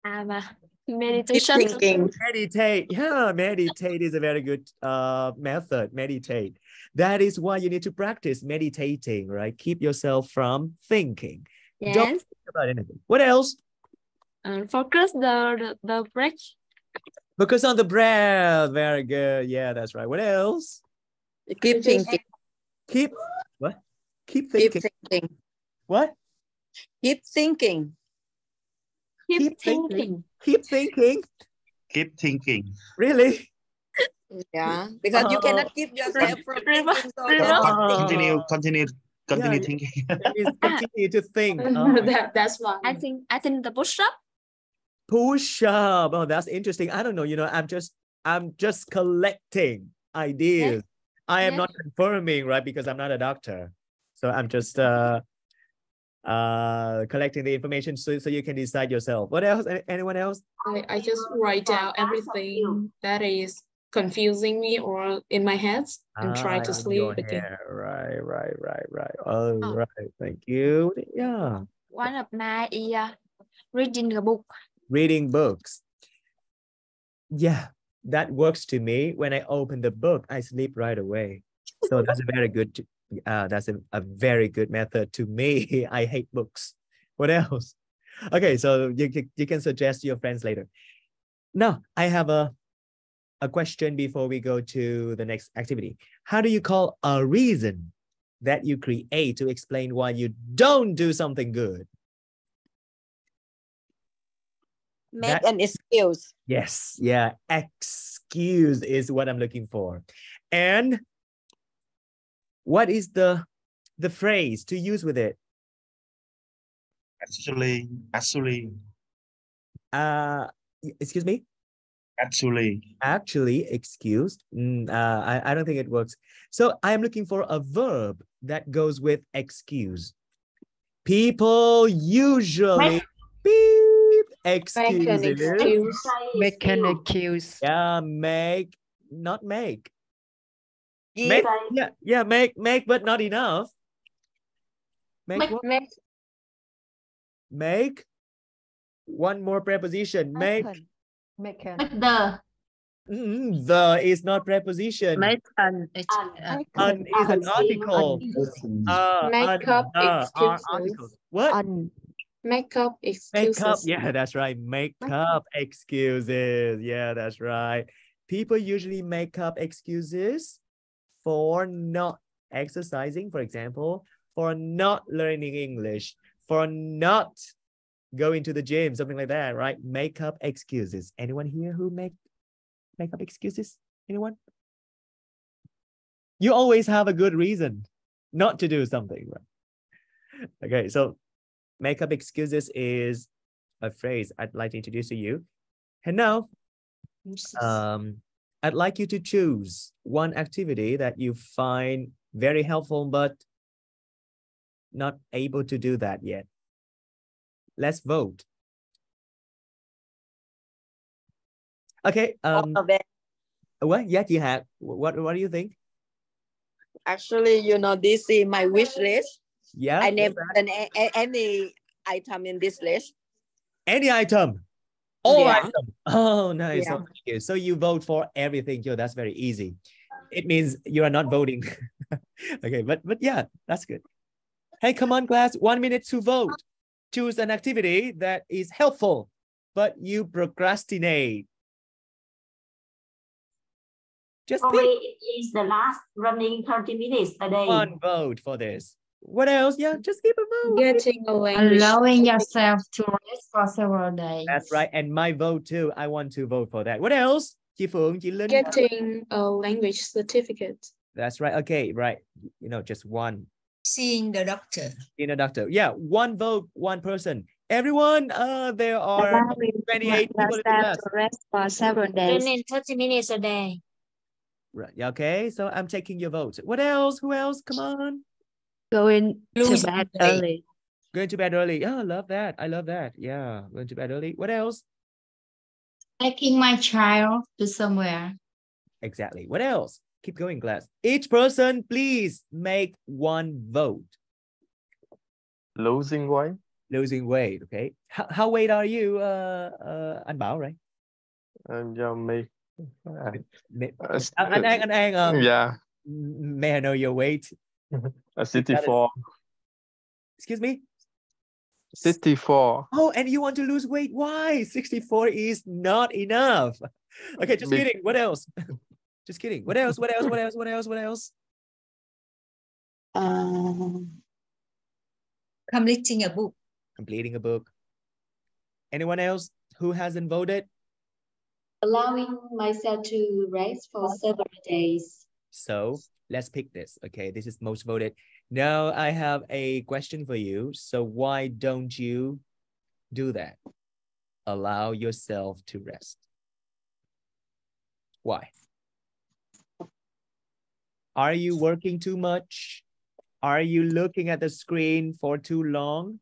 Speaker 11: Um, uh, meditation. thinking.
Speaker 1: Meditate. Yeah, meditate is a very good uh, method. Meditate. That is why you need to practice meditating, right? Keep yourself from thinking.
Speaker 11: yes.
Speaker 1: Don't think about anything. What else?
Speaker 11: And focus the, the the breath.
Speaker 1: Focus on the breath. Very good. Yeah, that's right. What else?
Speaker 10: Keep thinking.
Speaker 1: Keep what? Keep
Speaker 10: Keep
Speaker 1: thinking.
Speaker 10: thinking.
Speaker 1: What?
Speaker 10: Keep thinking.
Speaker 11: Keep,
Speaker 1: thinking.
Speaker 11: thinking.
Speaker 1: Keep thinking.
Speaker 7: Keep thinking.
Speaker 1: Really?
Speaker 10: Yeah, because you
Speaker 1: Oh.
Speaker 10: cannot keep yourself from thinking. So
Speaker 11: Remember-
Speaker 10: just
Speaker 7: Con-
Speaker 1: Oh.
Speaker 7: Continue, continue, continue
Speaker 1: yeah.
Speaker 7: thinking.
Speaker 1: That is continue to think. Oh,
Speaker 5: that that's fine.
Speaker 11: I think I think the push up.
Speaker 1: push up. Oh, that's interesting. I don't know. You know, I'm just I'm just collecting ideas. I am
Speaker 11: Yeah.
Speaker 1: not confirming, right? Because I'm not a doctor. So I'm just uh uh collecting the information so, so you can decide yourself. What else? Anyone else?
Speaker 5: I, I just write down everything that is confusing me or in my head and try
Speaker 1: Ah,
Speaker 5: to sleep
Speaker 1: your
Speaker 5: again.
Speaker 1: hair. Right, right, right, right. All
Speaker 11: Oh.
Speaker 1: right. Thank you. Yeah.
Speaker 11: One of my is uh, reading a book.
Speaker 1: reading books. Yeah, that works to me. When I open the book, I sleep right away. So that's a very good, uh, that's a, a very good method to me. I hate books. What else? Okay, so you, you, you can suggest to your friends later. Now, I have a, a question before we go to the next activity. How do you call a reason that you create to explain why you don't do something good?
Speaker 10: make
Speaker 1: That-
Speaker 10: an excuse.
Speaker 1: Yes, yeah, excuse is what I'm looking for. And what is the the phrase to use with it?
Speaker 7: Actually, actually,
Speaker 1: Uh excuse me?
Speaker 7: Actually.
Speaker 1: Actually, excused. Mm, uh, I, I don't think it works. So I am looking for a verb that goes with excuse. People usually beep excuses.
Speaker 6: excuse. Make an excuse.
Speaker 1: Yeah, make, not make.
Speaker 9: Give.
Speaker 1: Make, yeah, yeah, make, make, but not enough. Make,
Speaker 12: Make,
Speaker 1: what?
Speaker 12: make,
Speaker 1: make. One more preposition. Make.
Speaker 6: Make an.
Speaker 3: Make the.
Speaker 1: Mm, the is not preposition.
Speaker 6: Make an. It's,
Speaker 9: An.
Speaker 6: uh,
Speaker 1: An is an article. Uh,
Speaker 5: Make
Speaker 1: un-
Speaker 5: up
Speaker 1: uh, are
Speaker 5: excuses.
Speaker 1: articles. What?
Speaker 6: un.
Speaker 5: Make up
Speaker 1: Make
Speaker 5: excuses.
Speaker 1: up. Yeah, that's right. Make up excuses. Yeah, that's right. People usually make up excuses for not exercising, for example, for not learning English, for not going to the gym, something like that, right? Make up excuses. Anyone here who make make up excuses? Anyone? You always have a good reason not to do something, right? Okay, so make up excuses is a phrase I'd like to introduce to you. And now, um, I'd like you to choose one activity that you find very helpful, but not able to do that yet. Let's vote. Okay. Um. What? Yeah, you have. What? What do you think?
Speaker 10: Actually, you know, this is my wish list.
Speaker 1: Yeah.
Speaker 10: I never done any item in this list.
Speaker 1: Any item. Oh, All
Speaker 10: Yeah.
Speaker 1: item. Oh, nice.
Speaker 10: Yeah.
Speaker 1: So, thank you. So you vote for everything. Yo, that's very easy. It means you are not voting. okay, but but yeah, that's good. Hey, come on, class. One minute to vote. Choose an activity that is helpful, but you procrastinate. Just pick
Speaker 9: Probably it is the last running 30 minutes a day.
Speaker 1: one vote for this. What else? Yeah, just keep a vote.
Speaker 5: Getting a language.
Speaker 3: Allowing yourself to rest for several days.
Speaker 1: That's right. And my vote too. I want to vote for that. What else? Chị Phượng, chị Linh.
Speaker 5: Getting a language certificate.
Speaker 1: That's right. Okay, right. You know, just one.
Speaker 2: Seeing the doctor.
Speaker 1: In a doctor. Yeah, one vote, one person. Everyone, uh, there are
Speaker 12: allowing
Speaker 1: 28 people in the class.
Speaker 12: to rest for several days. Running 30 minutes a day.
Speaker 1: Right. Okay, so I'm taking your vote. What else? Who else? Come on.
Speaker 6: Going to bed
Speaker 2: weight.
Speaker 6: early.
Speaker 1: Going to bed early. Yeah, I love that. I love that. Yeah, going to bed early. What else?
Speaker 3: Taking my child to somewhere.
Speaker 1: Exactly. What else? Keep going, class. Each person, please make one vote.
Speaker 14: Losing weight.
Speaker 1: Losing weight. Okay. How, how weight are you, uh, uh, anh Bảo, right?
Speaker 14: And yeah, me. Uh,
Speaker 1: May-
Speaker 14: uh, s-
Speaker 1: Anh An, anh An, um,
Speaker 14: yeah,
Speaker 1: may I know your weight?
Speaker 14: a 64.
Speaker 1: Excuse me?
Speaker 14: 64.
Speaker 1: Oh, and you want to lose weight? Why? 64 is not enough. Okay, just kidding. What else? just kidding. What else? What else? What else? What else? What else?
Speaker 4: Um,
Speaker 2: Completing a book.
Speaker 1: Completing a book. Anyone else who hasn't voted?
Speaker 8: Allowing myself to rest for several days.
Speaker 1: So let's pick this. Okay, this is most voted. Now I have a question for you. So why don't you do that? Allow yourself to rest. Why? Are you working too much? Are you looking at the screen for too long?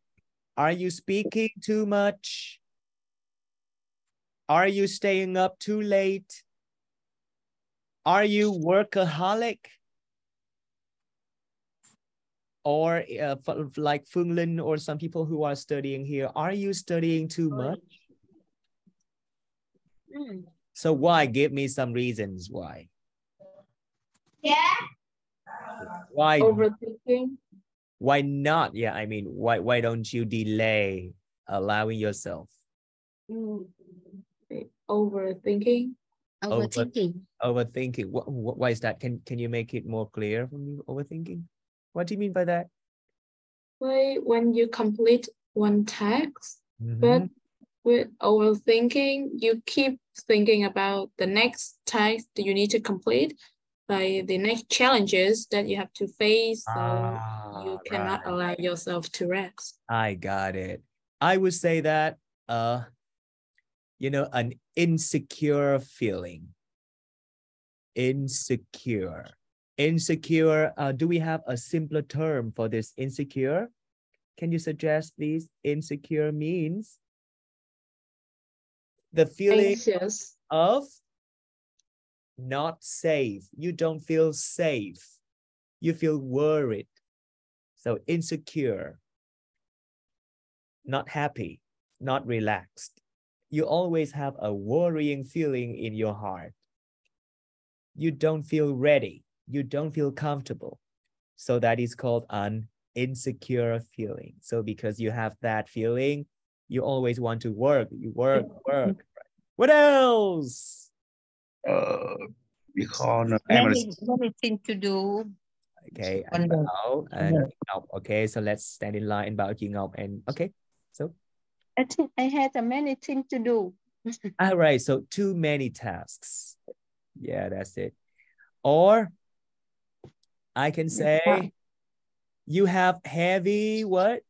Speaker 1: Are you speaking too much? Are you staying up too late? Are you workaholic? Or uh, like Phương Linh or some people who are studying here, are you studying too much?
Speaker 12: Mm.
Speaker 1: So why? Give me some reasons why.
Speaker 9: Yeah.
Speaker 1: Why?
Speaker 5: Overthinking.
Speaker 1: Why not? Yeah, I mean, why? Why don't you delay allowing yourself?
Speaker 5: Mm. Overthinking.
Speaker 1: Over-
Speaker 3: Overthinking.
Speaker 1: Overthinking. What, what? Why is that? Can Can you make it more clear for me? Overthinking. What do you mean by that?
Speaker 5: Like when you complete one task,
Speaker 1: Mhm.
Speaker 5: but with overthinking, you keep thinking about the next task that you need to complete, by the next challenges that you have to face. So you
Speaker 1: Ah,
Speaker 5: cannot
Speaker 1: right.
Speaker 5: allow yourself to rest.
Speaker 1: I got it. I would say that uh you know, an insecure feeling. Insecure. Insecure. Uh, do we have a simpler term for this insecure? Can you suggest, please? Insecure means the feeling
Speaker 5: Anxious.
Speaker 1: of not safe. You don't feel safe. You feel worried. So insecure, not happy, not relaxed. You always have a worrying feeling in your heart. You don't feel ready. You don't feel comfortable. So that is called an insecure feeling. So because you have that feeling, you always want to work. You work, work. What else?
Speaker 7: uh, because em là
Speaker 2: Many, many things to do.
Speaker 1: Okay, and
Speaker 2: more.
Speaker 1: Bảo and
Speaker 2: Yeah.
Speaker 1: Ngọc. Okay, so let's stand in line. Bảo, Chị Ngọc, and okay. So,
Speaker 13: I think I had a many things to do.
Speaker 1: all right. So too many tasks. Yeah, that's it. Or I can say you have heavy what?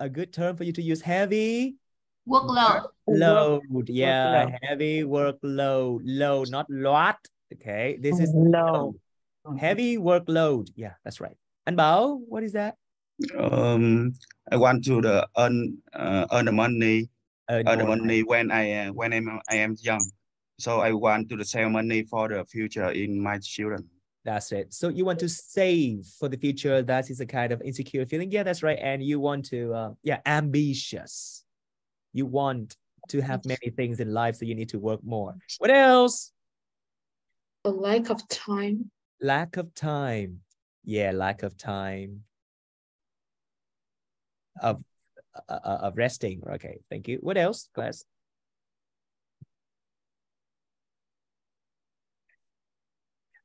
Speaker 1: A good term for you to use heavy
Speaker 3: Workload.
Speaker 1: load. Yeah,
Speaker 2: Workload.
Speaker 1: heavy workload. Load, not lot. Okay, this is
Speaker 2: Load.
Speaker 1: Heavy workload. Yeah, that's right. And Bao, what is that?
Speaker 7: Um, I want to the earn uh, earn the money
Speaker 1: Earn
Speaker 7: earn the money when I uh, when I'm I am young. So I want to the save money for the future in my children.
Speaker 1: That's it. So you want to save for the future. That is a kind of insecure feeling. Yeah, that's right. And you want to, uh, yeah, ambitious. You want to have many things in life, so you need to work more. What else?
Speaker 5: A lack of time.
Speaker 1: Lack of time. Yeah, lack of time. Of uh, uh, of resting. Okay, thank you. What else, class?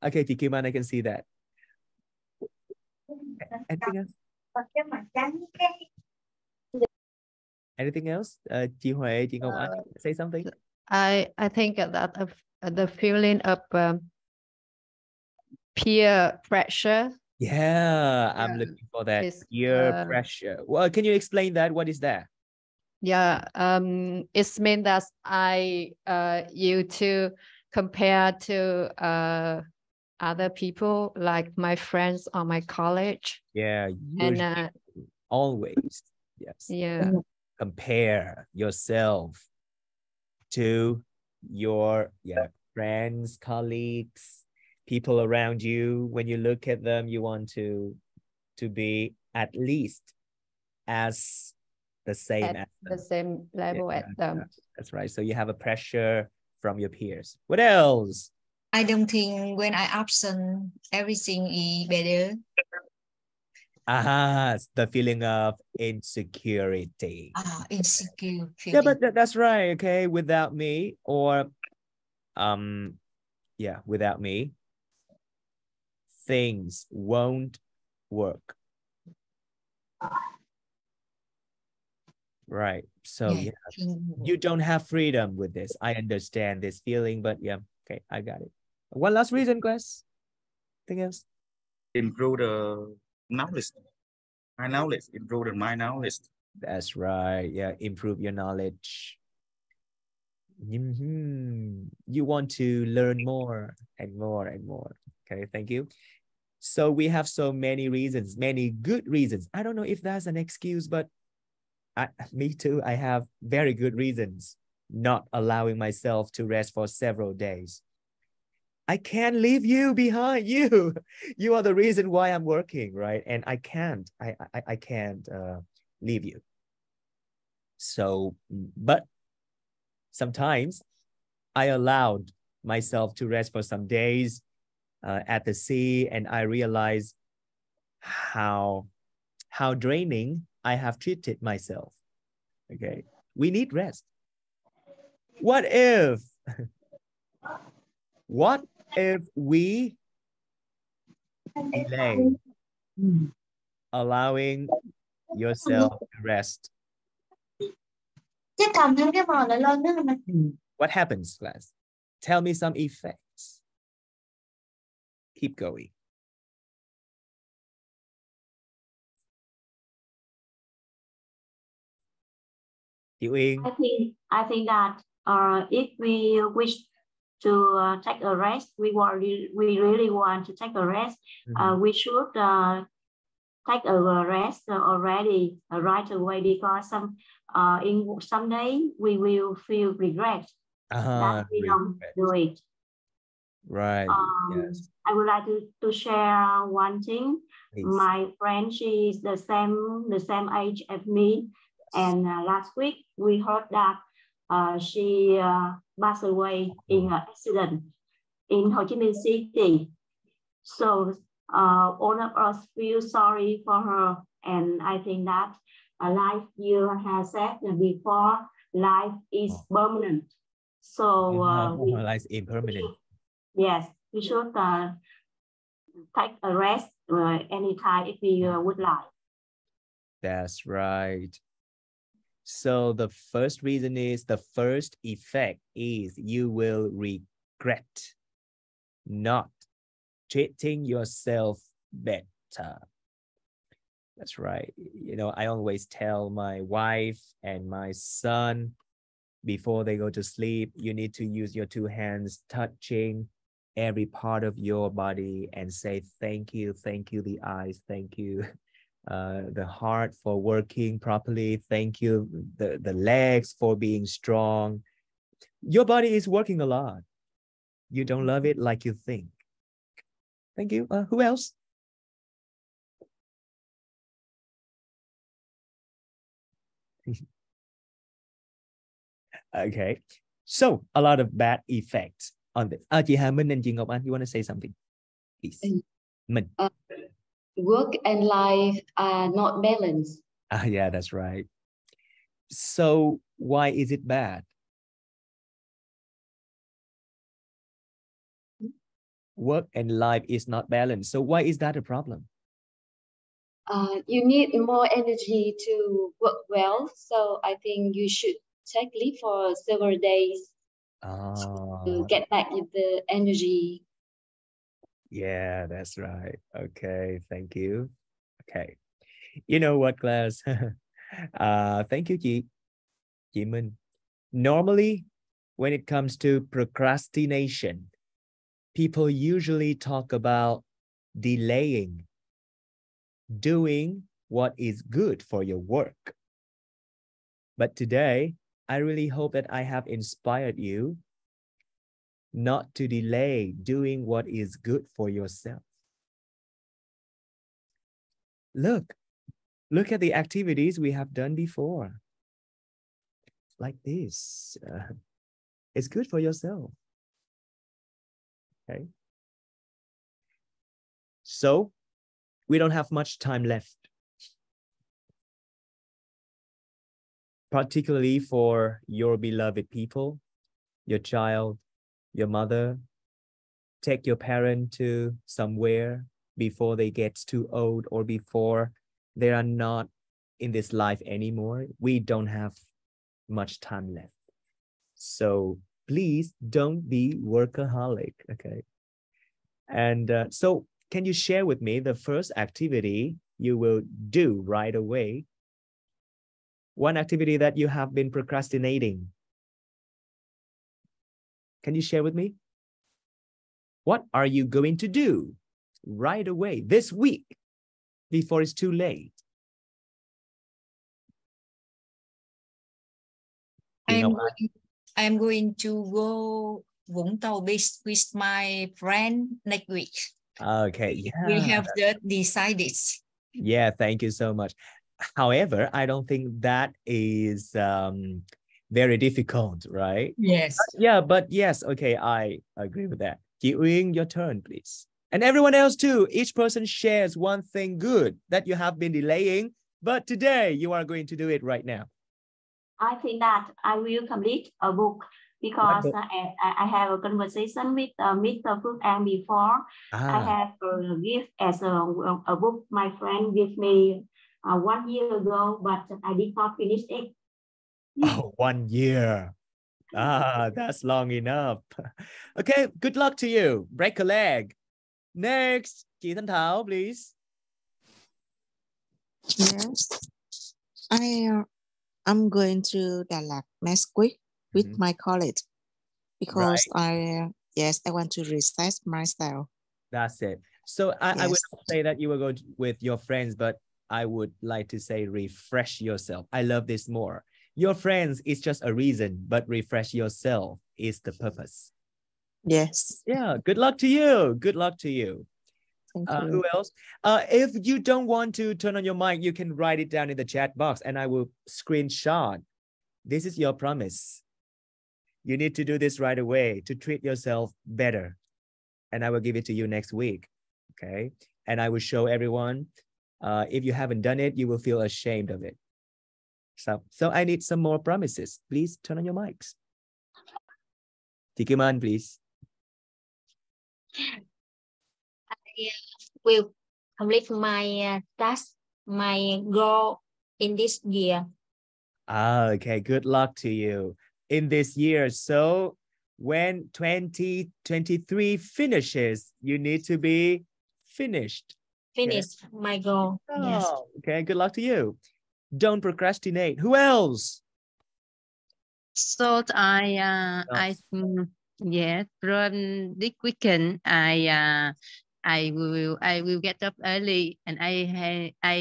Speaker 1: Okay, Tiki Man, I can see that. Anything else? Anything else? Uh, chị Huệ, chị Ngọc Anh, say something.
Speaker 6: I I think that of the feeling of um, peer pressure.
Speaker 1: Yeah, I'm
Speaker 6: Yeah,
Speaker 1: looking for that
Speaker 6: it's,
Speaker 1: peer
Speaker 6: uh,
Speaker 1: pressure. Well, can you explain that? What is that?
Speaker 6: Yeah, um, it's mean that I uh you to compare to uh other people like my friends or my college
Speaker 1: Yeah,
Speaker 6: and
Speaker 1: usually,
Speaker 6: uh
Speaker 1: always. Yes.
Speaker 6: yeah
Speaker 1: Compare yourself to your yeah friends, colleagues, people around you. When you look at them, you want to to be at least as the same
Speaker 6: at
Speaker 1: as
Speaker 6: the
Speaker 1: them.
Speaker 6: same level
Speaker 1: Yeah,
Speaker 6: at them.
Speaker 1: That's right. So you have a pressure from your peers. What else?
Speaker 2: I don't think when I absent, everything is better.
Speaker 1: Ah, the feeling of insecurity.
Speaker 2: Ah, insecure
Speaker 1: Yeah, but that, that's right. Okay, without me, or um, yeah, without me, things won't work. Right. So
Speaker 2: Yeah,
Speaker 1: yeah, you don't have freedom with this. I understand this feeling, but yeah, okay, I got it. One last reason, Quest. Anything else?
Speaker 7: Improve the knowledge. My knowledge. Improve the my knowledge.
Speaker 1: That's right. Yeah, improve your knowledge. Mhm. You want to learn more and more and more. Okay, thank you. So we have so many reasons, many good reasons. I don't know if that's an excuse, but I, me too. I have very good reasons not allowing myself to rest for several days. I can't leave you behind. You, you are the reason why I'm working, right? And I can't. I I, I can't uh, leave you. So, but sometimes I allowed myself to rest for some days uh, at the sea, and I realized how how draining I have treated myself. Okay, we need rest. What if? What if we delay allowing yourself to rest?
Speaker 8: Chắc cầm thêm cái vò lại lên nữa hả mày?
Speaker 1: What happens, class? Tell me some effects. Keep going.
Speaker 9: I think I think that uh, if we wish to uh, take a rest, we want we really want to take a rest. Uh, we should uh, take a rest already uh, right away because some uh, in some day we will feel regret
Speaker 1: Uh-huh,
Speaker 9: that we don't do it.
Speaker 1: Right.
Speaker 9: Um,
Speaker 1: yes.
Speaker 9: I would like to, to share one thing.
Speaker 1: Please.
Speaker 9: My friend, she is the same the same age as me, and uh, last week we heard that uh, she uh, passed away in an accident in Ho Chi Minh City. So uh, all of us feel sorry for her, and I think that uh, life you have said before, life is permanent. So uh,
Speaker 1: Life impermanent.
Speaker 9: Yes, we should uh, take a rest uh, anytime if we uh, would like.
Speaker 1: That's right. So the first reason is the first effect is you will regret not treating yourself better. That's right. You know, I always tell my wife and my son before they go to sleep, you need to use your two hands touching every part of your body and say thank you, thank you, the eyes, thank you, uh, the heart for working properly, thank you, the, the legs for being strong. Your body is working a lot. You don't love it like you think. Thank you. Uh, who else? okay. So a lot of bad effects on this. À, chị Hà Minh and chị Ngọc Anh, you want to say something? Please. Minh.
Speaker 8: Uh, work and life are not balanced.
Speaker 1: Ah, yeah, that's right. So why is it bad? Work and life is not balanced. So why is that a problem?
Speaker 8: Uh, you need more energy to work well. So I think you should take leave for several days
Speaker 1: Oh,
Speaker 8: to get back with the energy.
Speaker 1: yeah, that's right. Okay, thank you. Okay. You know what, class? uh, thank you. Chị Minh. Normally, when it comes to procrastination, people usually talk about delaying, doing what is good for your work. But today, I really hope that I have inspired you not to delay doing what is good for yourself. Look, look at the activities we have done before. Like this. Uh, it's good for yourself. Okay. So we don't have much time left. Particularly for your beloved people, your child, your mother. Take your parent to somewhere before they get too old or before they are not in this life anymore. We don't have much time left. So please don't be workaholic. Okay. And uh, so, can you share with me the first activity you will do right away? One activity that you have been procrastinating. Can you share with me? What are you going to do right away this week before it's too late?
Speaker 2: I'm going, I'm going to go Vũng Tàu Beach with my friend next week.
Speaker 1: Okay, yeah.
Speaker 2: We have just decided.
Speaker 1: Yeah, thank you so much. However, I don't think that is um, very difficult, right?
Speaker 2: Yes.
Speaker 1: But yeah, but yes, okay, I agree with that. Chị your turn, please. And everyone else too. Each person shares one thing good that you have been delaying, but today you are going to do it right now.
Speaker 9: I think that I will complete a book because
Speaker 1: book?
Speaker 9: I, I I have a conversation with uh, Mr. Phước An before. I
Speaker 1: Ah,
Speaker 9: have a gift as a, a book my friend gave me uh, one year ago, but I did not finish it.
Speaker 1: oh, one year. Ah, that's long enough. Okay, good luck to you. Break a leg. Next, chị Thanh Thảo, please.
Speaker 4: Yes. I uh, I'm going to Dalat next week with
Speaker 1: Mhm.
Speaker 4: my college because I yes I want to reset myself.
Speaker 1: That's it. So I, I would say that you will go t- with your friends, but I would like to say refresh yourself. I love this more. Your friends is just a reason, but refresh yourself is the purpose.
Speaker 4: Yes.
Speaker 1: Yeah. Good luck to you. Good luck to you.
Speaker 4: Thank
Speaker 1: Uh,
Speaker 4: you.
Speaker 1: who else? Uh, if you don't want to turn on your mic, you can write it down in the chat box and I will screenshot. This is your promise. You need to do this right away to treat yourself better. And I will give it to you next week. Okay. And I will show everyone. Uh, if you haven't done it, you will feel ashamed of it. So, so I need some more promises. Please turn on your mics. Tikiman, please.
Speaker 12: I will complete my uh, task, my goal in this year.
Speaker 1: Ah, okay. Good luck to you in this year. So when 2023 finishes, you need to be finished.
Speaker 12: Finish my goal. Yes.
Speaker 1: Oh, okay. Good luck to you. Don't procrastinate. Who else?
Speaker 15: So I uh, I mm, yes from this weekend I uh, I will I will get up early and I ha- I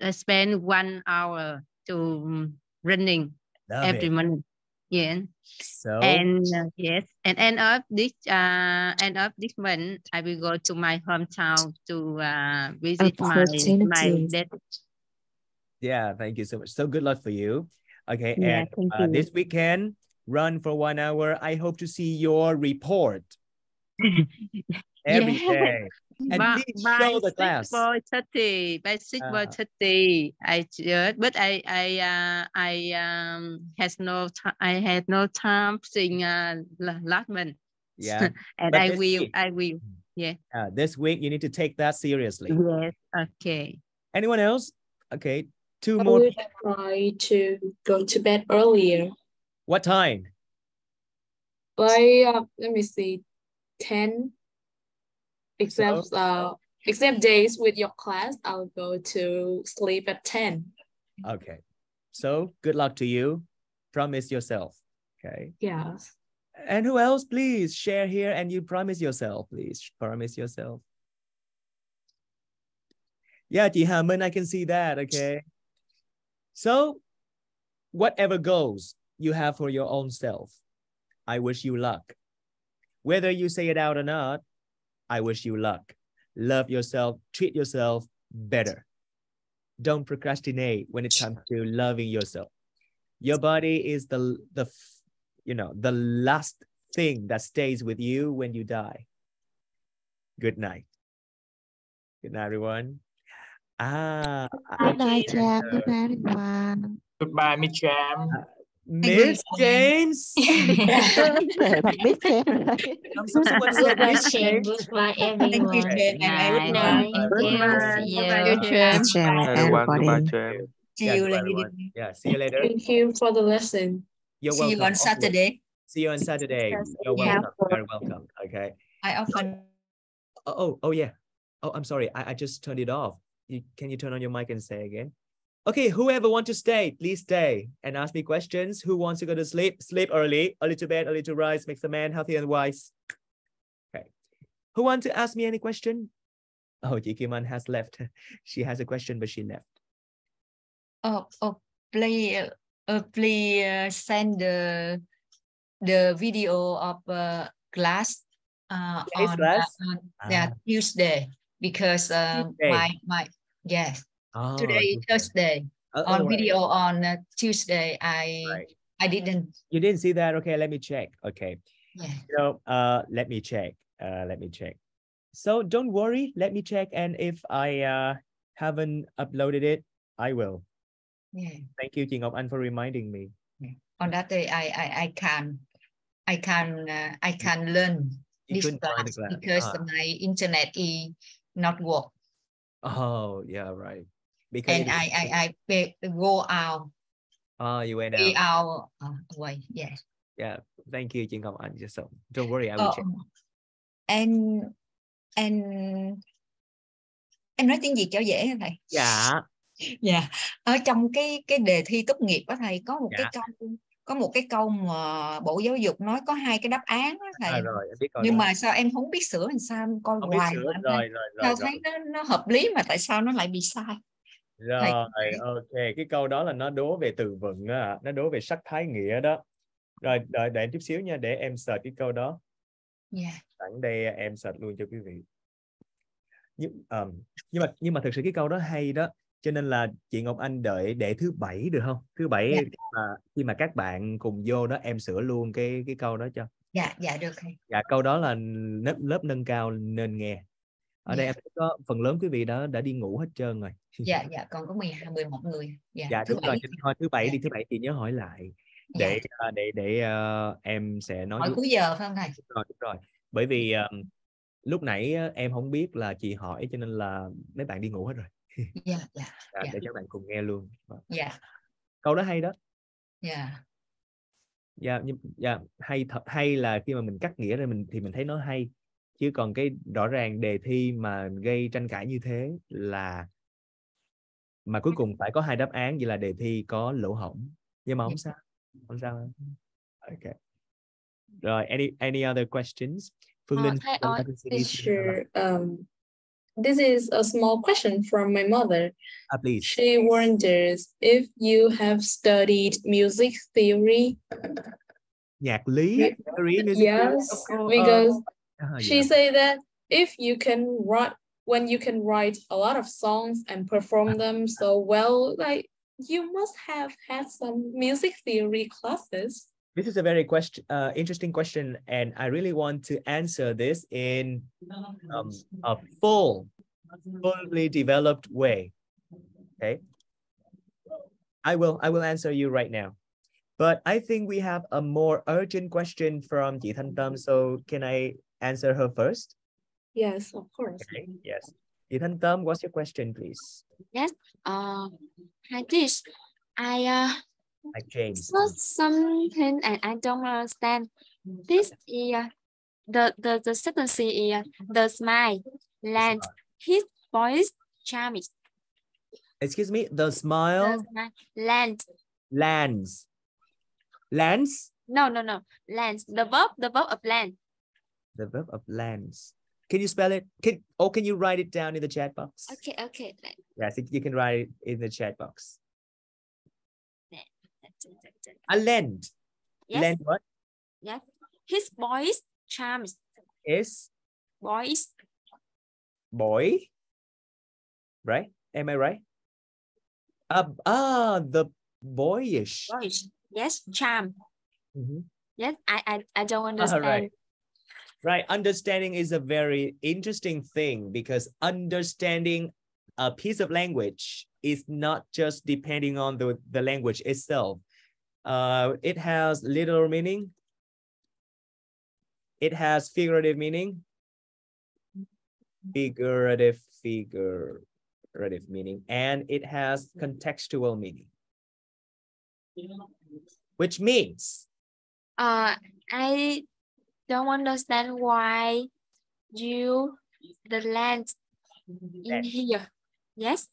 Speaker 15: uh, spend one hour to mm, running
Speaker 1: Love
Speaker 15: every
Speaker 1: it.
Speaker 15: morning. Yeah.
Speaker 1: So
Speaker 15: And uh, yes, and end of this uh end of this month, I will go to my hometown to uh visit my my dad.
Speaker 1: yeah, thank you so much. So good luck for you. Okay.
Speaker 15: Yeah,
Speaker 1: and uh,
Speaker 15: you.
Speaker 1: this weekend, run for one hour. I hope to see your report every
Speaker 15: Yeah.
Speaker 1: day. And
Speaker 15: By,
Speaker 1: please
Speaker 15: by
Speaker 1: show the
Speaker 15: six
Speaker 1: class.
Speaker 15: boy thirty, by six boy
Speaker 1: Uh,
Speaker 15: thirty, I just, but I I uh, I um has no time. I had no time since uh, la- last month.
Speaker 1: Yeah.
Speaker 15: and
Speaker 1: but
Speaker 15: I will,
Speaker 1: week-
Speaker 15: I will. Yeah.
Speaker 1: Uh, this week, you need to take that seriously.
Speaker 15: Yes. Okay.
Speaker 1: Anyone else? Okay. Two
Speaker 5: I
Speaker 1: more.
Speaker 5: would try to go to bed earlier.
Speaker 1: What time?
Speaker 5: By uh, let me see, ten. Except uh, except days with your class, I'll go to sleep at ten.
Speaker 1: Okay. So good luck to you. Promise yourself. Okay.
Speaker 5: Yes.
Speaker 1: And who else, please share here and you promise yourself, please promise yourself. Yeah, Minh, I can see that. Okay. So, whatever goals you have for your own self, I wish you luck. Whether you say it out or not, I wish you luck. Love yourself, treat yourself better. Don't procrastinate when it comes to loving yourself. Your body is the the you know the last thing that stays with you when you die. Good night. Good night, everyone. Ah,
Speaker 4: Good night,
Speaker 1: I-
Speaker 4: Jam. Good night, everyone.
Speaker 16: Goodbye, Miss Jam.
Speaker 1: Miss James.
Speaker 4: Miss Jam.
Speaker 1: I'm so sorry.
Speaker 12: Goodbye, Shane. Goodbye,
Speaker 2: you, Jane, and
Speaker 12: Good
Speaker 2: everyone.
Speaker 12: night. Thank you.
Speaker 15: Goodbye.
Speaker 12: See
Speaker 15: Goodbye,
Speaker 12: you.
Speaker 15: Jam.
Speaker 4: Jam and
Speaker 14: Everyone, goodbye,
Speaker 4: everybody.
Speaker 2: See
Speaker 1: Yeah,
Speaker 2: you later.
Speaker 1: Yeah, see you later.
Speaker 5: Thank you for the lesson.
Speaker 1: You're
Speaker 2: See you on. Saturday.
Speaker 1: See you on Saturday. You're
Speaker 2: yeah.
Speaker 1: welcome. Very welcome. Okay.
Speaker 2: I often
Speaker 1: Oh, oh, oh yeah. Oh, I'm sorry. I, I just turned it off. You, can you turn on your mic and say again? Okay, whoever want to stay, please stay and ask me questions. Who wants to go to sleep? Sleep early, early to bed, early to rise, makes a man healthy and wise. Okay. Who want to ask me any question? Oh, Jikiman has left. She has a question, but she left.
Speaker 2: oh oh please uh, please uh, send the the video of uh, class uh,
Speaker 1: Today's
Speaker 2: on,
Speaker 1: class?
Speaker 2: Uh, on yeah,
Speaker 1: Ah.
Speaker 2: Tuesday because uh,
Speaker 1: Tuesday.
Speaker 2: my my yes
Speaker 1: Oh,
Speaker 2: today
Speaker 1: Tuesday.
Speaker 2: Thursday
Speaker 1: Oh,
Speaker 2: on
Speaker 1: alright.
Speaker 2: video on uh, Tuesday I
Speaker 1: Right.
Speaker 2: I didn't
Speaker 1: You didn't see that? Okay, let me check. Okay.
Speaker 2: yeah
Speaker 1: So uh let me check. Uh let me check. So don't worry, let me check. And if I uh haven't uploaded it, I will.
Speaker 2: yeah
Speaker 1: Thank you, King of An, for reminding me.
Speaker 2: on that day I I I can I can uh, I can learn
Speaker 1: You
Speaker 2: this
Speaker 1: couldn't find the
Speaker 2: class
Speaker 1: class.
Speaker 2: because
Speaker 1: Ah.
Speaker 2: my internet is not work
Speaker 1: Oh, yeah, right. Because
Speaker 2: and I I I pay, go out
Speaker 1: Oh, you went out.
Speaker 2: hour uh, away yes
Speaker 1: Yeah. Thank you, of An. Just so don't worry, I will
Speaker 2: Ờ,
Speaker 1: check.
Speaker 2: and and em nói tiếng Việt cho dễ thầy
Speaker 1: Dạ.
Speaker 2: Dạ. Ở trong cái cái đề thi tốt nghiệp á thầy có một cái
Speaker 1: Dạ.
Speaker 2: câu có một cái câu mà Bộ Giáo dục nói có hai cái đáp án
Speaker 1: À,
Speaker 2: thầy.
Speaker 1: rồi em biết câu
Speaker 2: Nhưng
Speaker 1: đó.
Speaker 2: mà sao em không biết sửa làm sao em coi
Speaker 1: Không biết
Speaker 2: hoài
Speaker 1: sửa.
Speaker 2: mà anh
Speaker 1: Rồi, rồi, rồi,
Speaker 2: sao
Speaker 1: rồi.
Speaker 2: thấy nó nó hợp lý mà tại sao nó lại bị sai?
Speaker 1: Rồi, ok. Cái câu đó là nó đố về từ vựng á, nó đố về sắc thái nghĩa đó. Rồi, đợi đợi chút xíu nha để em search cái câu đó.
Speaker 2: Dạ.
Speaker 1: Sẵn đây em search luôn cho quý vị. Nhưng ờm, nhưng mà nhưng mà thực sự cái câu đó hay đó. Cho nên là chị Ngọc Anh đợi để thứ bảy được không? Thứ bảy
Speaker 2: Dạ.
Speaker 1: khi mà khi mà các bạn cùng vô đó em sửa luôn cái cái câu đó cho.
Speaker 2: Dạ dạ được.
Speaker 1: Dạ câu đó là lớp lớp nâng cao nên nghe. Ở đây em thấy có phần lớn quý vị đã đã đi ngủ hết trơn rồi.
Speaker 2: Dạ dạ còn có 12 11 người. Dạ,
Speaker 1: Dạ
Speaker 2: thứ
Speaker 1: đúng rồi, thôi thứ bảy
Speaker 2: Dạ.
Speaker 1: đi thứ bảy chị nhớ hỏi lại
Speaker 2: Dạ.
Speaker 1: để à, để để ờ, em sẽ nói
Speaker 2: Hỏi cuối giờ phải không thầy?
Speaker 1: đúng rồi, đúng rồi. Bởi vì ờ, lúc nãy em không biết là chị hỏi cho nên là mấy bạn đi ngủ hết rồi.
Speaker 2: Dạ dạ
Speaker 1: Dạ,
Speaker 2: dạ.
Speaker 1: để cho bạn cùng nghe luôn. Vâng.
Speaker 2: Dạ.
Speaker 1: Câu đó hay đó.
Speaker 2: Dạ.
Speaker 1: Dạ nhưng dạ hay thật hay là khi mà mình cắt nghĩa ra mình thì mình thấy nó hay. Chứ còn cái rõ ràng đề thi mà gây tranh cãi như thế là mà cuối cùng phải có hai đáp án vậy là đề thi có lỗ hổng. Nhưng mà không sao. Không sao. Okay. Rồi, any any other questions? Phương
Speaker 5: Uh,
Speaker 1: Linh,
Speaker 5: hi, uh,
Speaker 1: Phương Linh,
Speaker 5: teacher, um, this is a small question from my mother.
Speaker 1: Ah, please.
Speaker 5: She wonders if you have studied music theory.
Speaker 1: Nhạc lý, theory, music theory,
Speaker 5: yes,
Speaker 1: of course.
Speaker 5: because
Speaker 1: Ah,
Speaker 5: she
Speaker 1: yeah.
Speaker 5: say that if you can write when you can write a lot of songs and perform them so well, like you must have had some music theory classes.
Speaker 1: This is a very question, uh, interesting question, and I really want to answer this in um, a full, fully developed way. Okay, I will. I will answer you right now, but I think we have a more urgent question from Ji Thanh Tâm. So can I answer her first?
Speaker 5: Yes, of course.
Speaker 1: Okay. Yes. Ji Thanh Tâm, what's your question, please?
Speaker 11: Yes. Uh, hi, this. I uh
Speaker 1: Like James.
Speaker 11: saw something and I don't understand. This is uh, the the the sentence is uh, the smile, land, his voice, charming.
Speaker 1: Excuse me. The
Speaker 11: The
Speaker 1: smile
Speaker 11: smile, land.
Speaker 1: lands. Lands.
Speaker 11: No, no, no. Land. The verb, the verb of land.
Speaker 1: The verb of lands. Can you spell it? Can or can you write it down in the chat box?
Speaker 11: Okay, okay. Land.
Speaker 1: Yes, you can write it in the chat box. A lend.
Speaker 11: Yes.
Speaker 1: Lend what
Speaker 11: Yes. His voice, charms.
Speaker 1: is
Speaker 11: Voice.
Speaker 1: boy. Right? Am I right? Uh, ah, the boyish.
Speaker 11: Boyish. Yes, charm.
Speaker 1: Mhm.
Speaker 11: Yes, I I, I don't understand.
Speaker 1: right. Right. Understanding is a very interesting thing because understanding a piece of language is not just depending on the, the language itself. Uh, it has literal meaning. It has figurative meaning. Figurative, figurative meaning. And it has contextual meaning. Which means
Speaker 11: Uh, I don't understand why you the land in here. Yes,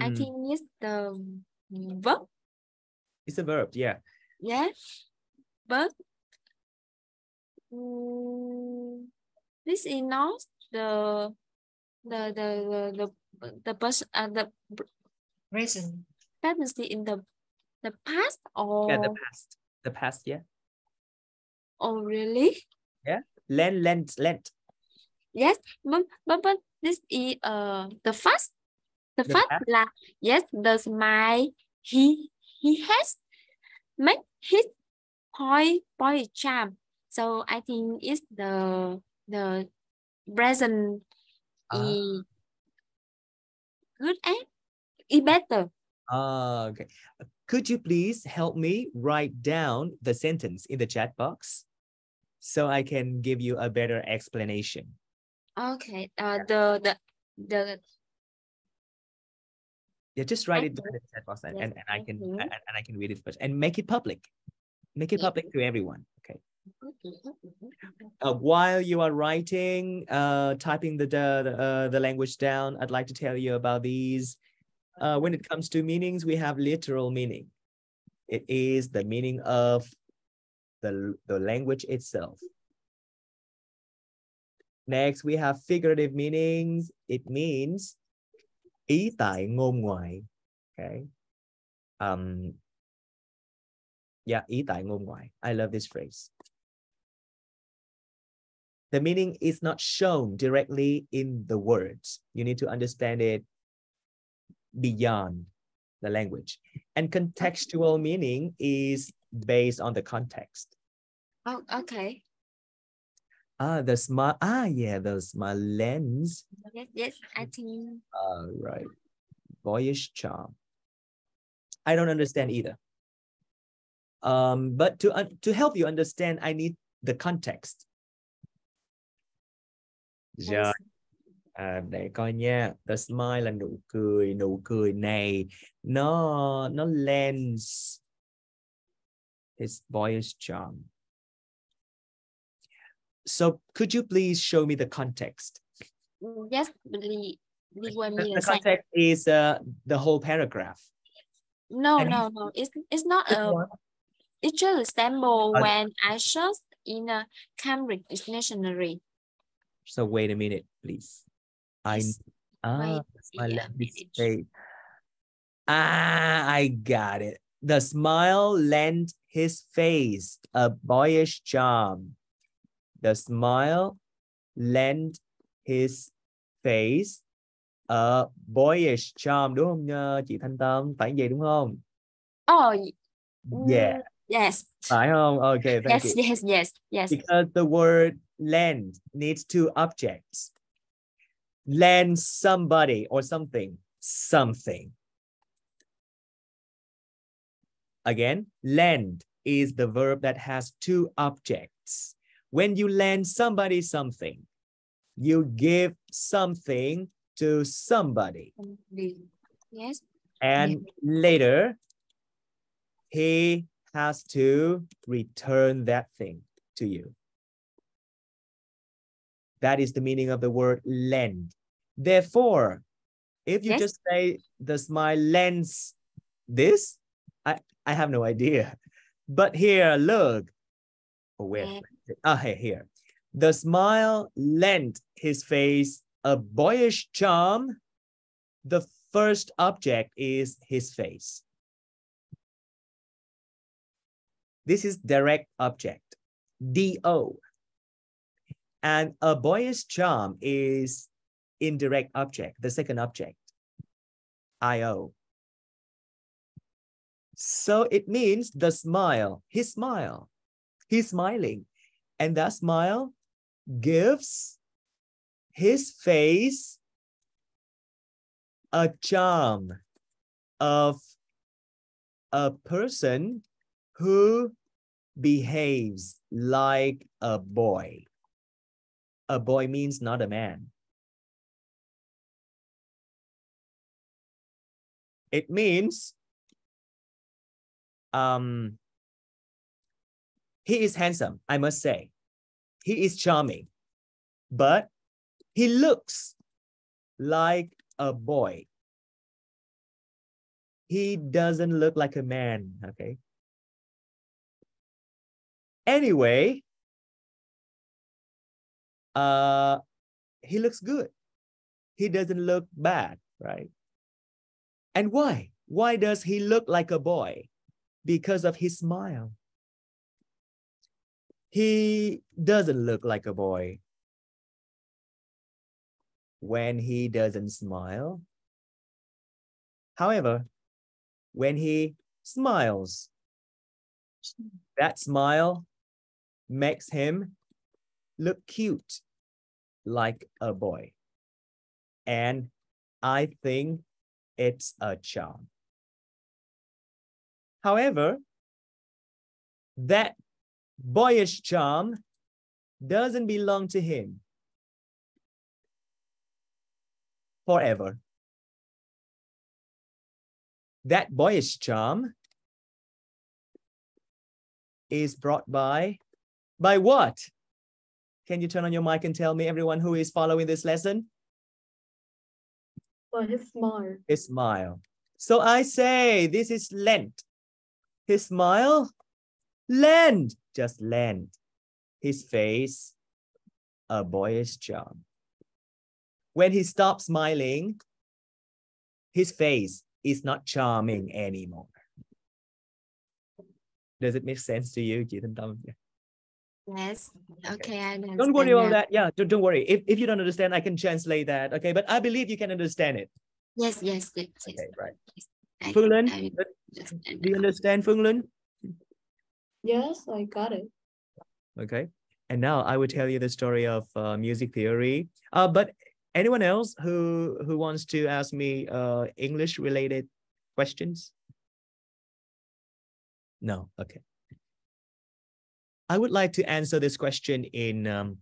Speaker 11: I
Speaker 1: Hmm.
Speaker 11: think it's the verb.
Speaker 1: it's a verb, yeah.
Speaker 11: Yes, but mm, this is not the the the the the, the person uh, the
Speaker 2: Present.
Speaker 11: tendency in the the past or
Speaker 1: Yeah, the past. The past, yeah.
Speaker 11: oh really?
Speaker 1: Yeah. Lend, lend, lend.
Speaker 11: Yes, but but, but this is uh the first the,
Speaker 1: The
Speaker 11: first là yes the smile he he has make his boy boy charm. So I think it's the the present
Speaker 1: Ah.
Speaker 11: is good and is better.
Speaker 1: Ah, okay. Could you please help me write down the sentence in the chat box so I can give you a better explanation?
Speaker 11: Okay. Uh the the the
Speaker 1: Yeah, just write
Speaker 11: I
Speaker 1: it down in the chat box and,
Speaker 11: Yes,
Speaker 1: and, and I can and, and I can read it first and make it public. Make it
Speaker 11: Yeah.
Speaker 1: public to everyone. Okay. Uh, while you are writing, uh, typing the the the, uh, the language down, I'd like to tell you about these Uh, when it comes to meanings, we have literal meaning. It is the meaning of the, the language itself. Next, we have figurative meanings. It means ý tại ngôn ngoại. Okay. Um, yeah, ý tại ngôn ngoại. I love this phrase. The meaning is not shown directly in the words. You need to understand it beyond the language. And contextual meaning is based on the context.
Speaker 11: Oh, okay.
Speaker 1: Ah, the smart, ah, yeah, the smart lens.
Speaker 11: Yes, yes, I think.
Speaker 1: All right. Boyish charm. I don't understand either. Um, but to, uh, to help you understand, I need the context. Rồi. À, để coi nha. The smile là nụ cười, nụ cười này nó nó lends his boyish charm. So could you please show me the context?
Speaker 11: Yes, the, the
Speaker 1: The, context is uh, the whole paragraph.
Speaker 11: No,
Speaker 1: And-
Speaker 11: no, no. It's it's not a.
Speaker 1: one?
Speaker 11: It's just a sample
Speaker 1: Uh,
Speaker 11: when I searched in a Cambridge Dictionary.
Speaker 1: So wait a minute, please. I
Speaker 11: Yes.
Speaker 1: ah, my
Speaker 11: yeah,
Speaker 1: language
Speaker 11: it's-
Speaker 1: Ah, I got it. The smile lent his face a boyish charm. The smile lent his face a boyish charm đúng không chị Thanh Tâm? Phải vậy đúng không?
Speaker 11: Oh,
Speaker 1: Yeah,
Speaker 11: yes.
Speaker 1: phải không? Okay, thank
Speaker 11: Yes,
Speaker 1: you.
Speaker 11: yes, yes, yes.
Speaker 1: Because the word lend needs two objects. Lend somebody or something, something. Again, lend is the verb that has two objects. When you lend somebody something, you give something to somebody.
Speaker 11: Yes.
Speaker 1: And later, he has to return that thing to you. That is the meaning of the word lend. Therefore, if you
Speaker 11: Yes.
Speaker 1: just say the smile lends this, I, I have no idea. But here, look. Oh, where?
Speaker 11: Yeah.
Speaker 1: Ah, here, here. The smile lent his face a boyish charm. The first object is his face. This is direct object, DO. And a boyish charm is indirect object, the second object, IO. So it means the smile, his smile, he's smiling. And that smile gives his face a charm of a person who behaves like a boy. A boy means not a man. It means um, he is handsome, I must say. He is charming, but he looks like a boy. He doesn't look like a man, okay? Anyway, uh, he looks good. He doesn't look bad, right? And why? Why does he look like a boy? Because of his smile. He doesn't look like a boy when he doesn't smile. However, when he smiles, that smile makes him look cute like a boy. And I think it's a charm. However, that boyish charm doesn't belong to him forever. That boyish charm is brought by, by what? Can you turn on your mic and tell me everyone who is following this lesson?
Speaker 8: By his smile.
Speaker 1: His smile. So I say this is lent. His smile, land, just land. His face, a boyish charm. When he stops smiling, his face is not charming anymore. Does it make sense to you, Thanh Tâm?
Speaker 11: Yes. Okay, I understand.
Speaker 1: Don't worry about
Speaker 11: now.
Speaker 1: that. Yeah, don't, don't worry. If, if you don't understand, I can translate that. Okay, but I believe you can understand it.
Speaker 11: Yes, yes, yes. yes.
Speaker 1: Okay, right.
Speaker 11: I-
Speaker 1: Phương
Speaker 11: I understand.
Speaker 1: do you understand Phương Linh?
Speaker 5: Yes, I got it.
Speaker 1: Okay. And now I will tell you the story of uh, music theory. Uh, but anyone else who who wants to ask me uh, English related questions? No. Okay. I would like to answer this question in um,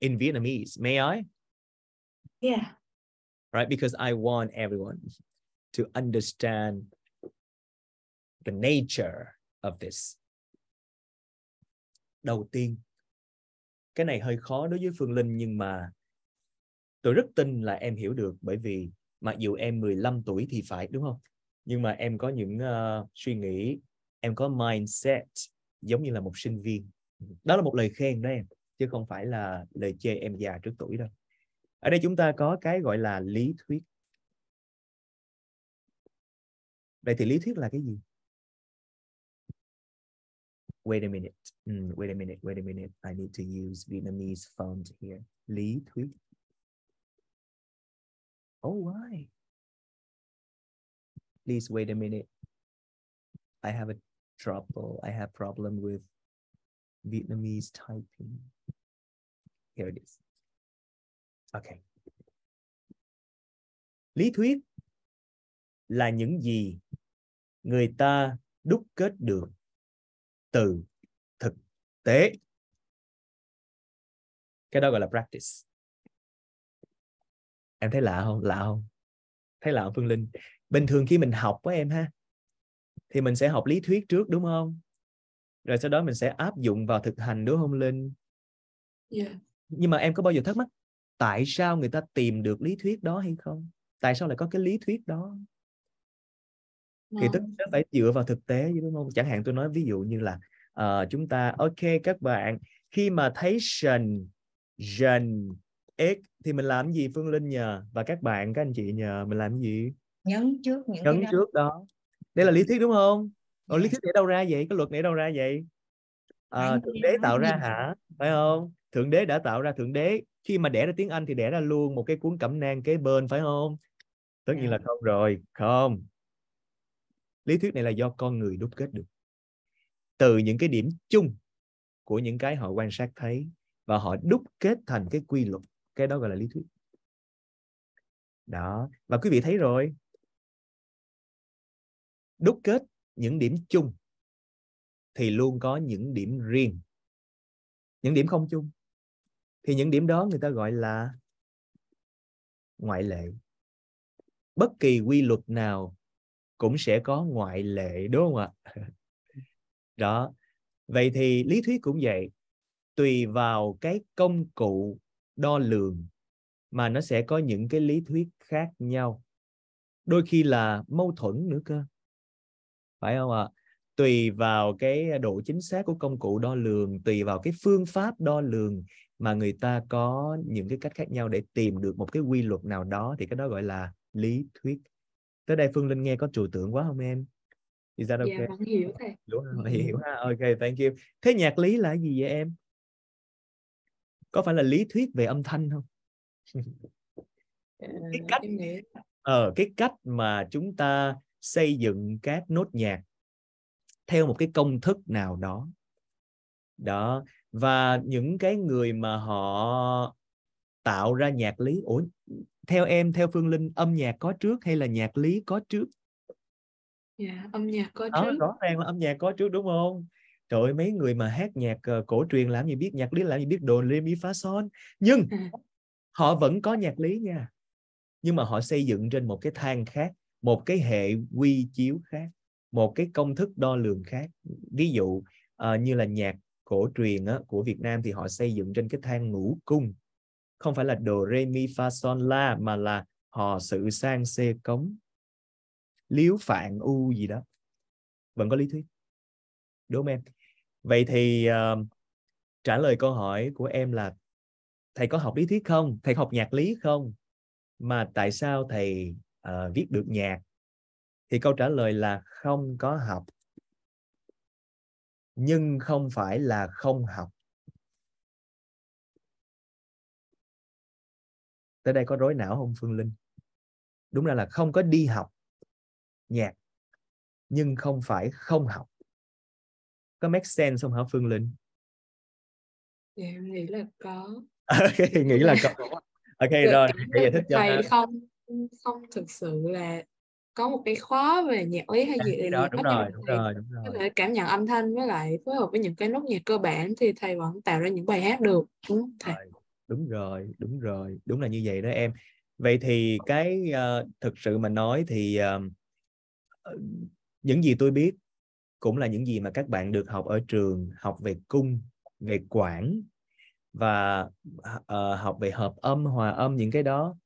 Speaker 1: in Vietnamese. May I?
Speaker 5: Yeah.
Speaker 1: Right, because I want everyone to understand the nature of this. Đầu tiên, cái này hơi khó đối với Phương Linh nhưng mà tôi rất tin là em hiểu được bởi vì mặc dù em 15 tuổi thì phải đúng không? Nhưng mà em có những uh, suy nghĩ, em có mindset giống như là một sinh viên. Đó là một lời khen đó em, chứ không phải là lời chê em già trước tuổi đâu. Ở đây chúng ta có cái gọi là lý thuyết. Vậy thì lý thuyết là cái gì? Wait a minute. Mm, wait a minute. Wait a minute. I need to use Vietnamese font here. Lý thuyết. Oh, why? Please wait a minute. I have a trouble. I have problem with Vietnamese typing. Here it is. Okay. Lý thuyết là những gì người ta đúc kết được từ thực tế. Cái đó gọi là practice. Em thấy lạ không? Lạ không? Thấy lạ không Phương Linh? Bình thường khi mình học với em ha, thì mình sẽ học lý thuyết trước đúng không? Rồi sau đó mình sẽ áp dụng vào thực hành đúng không Linh?
Speaker 5: Yeah.
Speaker 1: Nhưng mà em có bao giờ thắc mắc tại sao người ta tìm được lý thuyết đó hay không? Tại sao lại có cái lý thuyết đó? Thì tất
Speaker 5: No.
Speaker 1: nó phải dựa vào thực tế chứ đúng không? Chẳng hạn tôi nói ví dụ như là ờ, chúng ta ok các bạn khi mà thấy sần dần x thì mình làm gì Phương Linh nhờ? Và các bạn các anh chị nhờ? Mình làm gì?
Speaker 2: Nhấn trước những
Speaker 1: nhấn
Speaker 2: cái đó.
Speaker 1: trước đó. Đây là lý thuyết đúng không? Ồ, lý
Speaker 2: Dạ.
Speaker 1: thuyết để đâu ra vậy? Cái luật này đâu ra vậy? À,
Speaker 2: Anh
Speaker 1: thượng đế tạo ra hả? Phải không? Thượng đế đã tạo ra thượng đế. Khi mà đẻ ra tiếng Anh thì đẻ ra luôn một cái cuốn cẩm nang kế bên phải không? Tất nhiên là không rồi. Không lý thuyết này là do con người đúc kết được. Từ những cái điểm chung của những cái họ quan sát thấy và họ đúc kết thành cái quy luật, cái đó gọi là lý thuyết. Đó, và quý vị thấy rồi. Đúc kết những điểm chung thì luôn có những điểm riêng. Những điểm không chung thì những điểm đó người ta gọi là ngoại lệ. Bất kỳ quy luật nào cũng sẽ có ngoại lệ, đúng không ạ? Đó. Vậy thì lý thuyết cũng vậy, tùy vào cái công cụ đo lường mà nó sẽ có những cái lý thuyết khác nhau. Đôi khi là mâu thuẫn nữa cơ, phải không ạ? Tùy vào cái độ chính xác của công cụ đo lường, tùy vào cái phương pháp đo lường mà người ta có những cái cách khác nhau để tìm được một cái quy luật nào đó thì cái đó gọi là lý thuyết tới đây Phương Linh nghe có trừu tượng quá không em Is that
Speaker 5: Dạ,
Speaker 1: okay?
Speaker 5: vẫn hiểu thầy.
Speaker 1: Đúng rồi, hiểu ha. Ok, thank you. Thế nhạc lý là gì vậy em? Có phải là lý thuyết về âm thanh không?
Speaker 5: Ờ,
Speaker 1: cái cách ờ cái cách mà chúng ta xây dựng các nốt nhạc theo một cái công thức nào đó đó và những cái người mà họ tạo ra nhạc lý? Ủa theo em theo Phương Linh âm nhạc có trước hay là nhạc lý có trước?
Speaker 5: Dạ, âm nhạc có
Speaker 1: đó,
Speaker 5: trước.
Speaker 1: rõ ràng là âm nhạc có trước đúng không? Trời ơi mấy người mà hát nhạc ờ, cổ truyền làm gì biết nhạc lý làm gì biết đồ rê mi phá son? Nhưng
Speaker 5: À,
Speaker 1: họ vẫn có nhạc lý nha. Nhưng mà họ xây dựng trên một cái thang khác một cái hệ quy chiếu khác một cái công thức đo lường khác. Ví dụ ờ, như là nhạc cổ truyền á, của Việt Nam thì họ xây dựng trên cái thang ngũ cung không phải là đồ re mi fa son la mà là hò sự sang xê cống. Liếu phạn u gì đó. Vẫn có lý thuyết. Đúng không em? Vậy thì uh, trả lời câu hỏi của em là thầy có học lý thuyết không? Thầy học nhạc lý không? Mà tại sao thầy uh, viết được nhạc? Thì câu trả lời là không có học. Nhưng không phải là không học. Tới đây có rối não không phương linh? Đúng ra là không có đi học nhạc nhưng không phải không học. Có make sense không hả phương linh?
Speaker 5: Dạ em nghĩ là có.
Speaker 1: Ok nghĩ là có. Ok rồi
Speaker 5: để
Speaker 1: giải thích cho
Speaker 5: thầy. không không thực sự là có một cái khóa về nhạc lý hay gì
Speaker 1: đó đúng rồi đúng rồi đúng
Speaker 5: có
Speaker 1: rồi.
Speaker 5: thể cảm nhận âm thanh với lại phối hợp với những cái nốt nhạc cơ bản thì thầy vẫn tạo ra những bài hát được đúng không thầy
Speaker 1: đúng rồi đúng rồi đúng là như vậy đó em. Vậy thì cái uh, thực sự mà nói thì uh, những gì tôi biết cũng là những gì mà các bạn được học ở trường học về cung về quản và uh, học về hợp âm hòa âm những cái đó.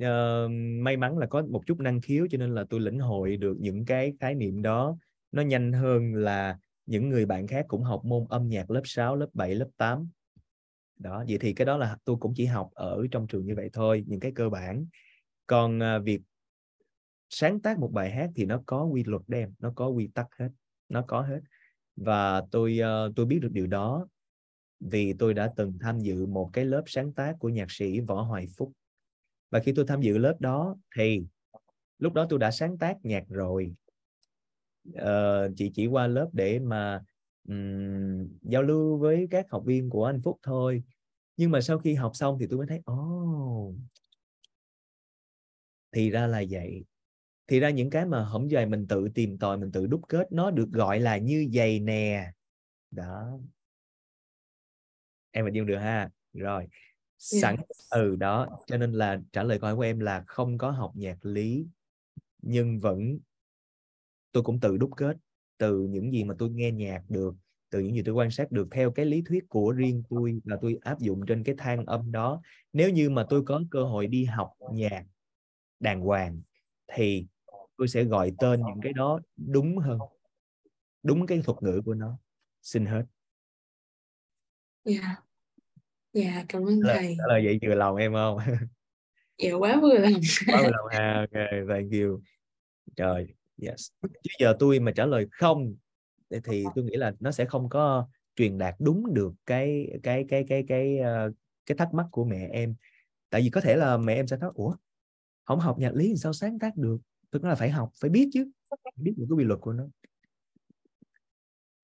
Speaker 1: Uh, may mắn là có một chút năng khiếu cho nên là tôi lĩnh hội được những cái khái niệm đó. Nó nhanh hơn là những người bạn khác cũng học môn âm nhạc lớp 6, lớp 7, lớp 8 đó vậy thì cái đó là tôi cũng chỉ học ở trong trường như vậy thôi những cái cơ bản. Còn à, việc sáng tác một bài hát thì nó có quy luật đem nó có quy tắc hết nó có hết. Và tôi à, tôi biết được điều đó vì tôi đã từng tham dự một cái lớp sáng tác của nhạc sĩ Võ Hoài Phúc. Và khi tôi tham dự lớp đó thì lúc đó tôi đã sáng tác nhạc rồi. Ờ, chị chỉ qua lớp để mà um, giao lưu với các học viên của anh Phúc thôi nhưng mà sau khi học xong thì tôi mới thấy ồ. Oh, thì ra là vậy. Thì ra những cái mà hổng dài mình tự tìm tòi mình tự đúc kết nó được gọi là như vậy nè. Đó. Em hình dung được ha? Rồi. Sẵn yes. ừ đó. Cho nên là trả lời câu hỏi của em là không có học nhạc lý nhưng vẫn tôi cũng tự đúc kết từ những gì mà tôi nghe nhạc được từ những gì tôi quan sát được theo cái lý thuyết của riêng tôi và tôi áp dụng trên cái thang âm đó. Nếu như mà tôi có cơ hội đi học nhạc đàng hoàng thì tôi sẽ gọi tên những cái đó đúng hơn đúng cái thuật ngữ của nó. Xin hết.
Speaker 5: Dạ. Dạ cảm ơn
Speaker 1: là,
Speaker 5: thầy.
Speaker 1: là vậy vừa lòng em không?
Speaker 5: Dạ quá vừa lòng.
Speaker 1: Quá vừa lòng ha ok thank you. Trời yes. Chứ giờ tôi mà trả lời không thì tôi nghĩ là nó sẽ không có truyền đạt đúng được cái cái cái cái cái cái, cái thắc mắc của mẹ em. Tại vì có thể là mẹ em sẽ nói ủa không học nhạc lý thì sao sáng tác được? Tức là phải học phải biết chứ biết những cái quy luật của nó.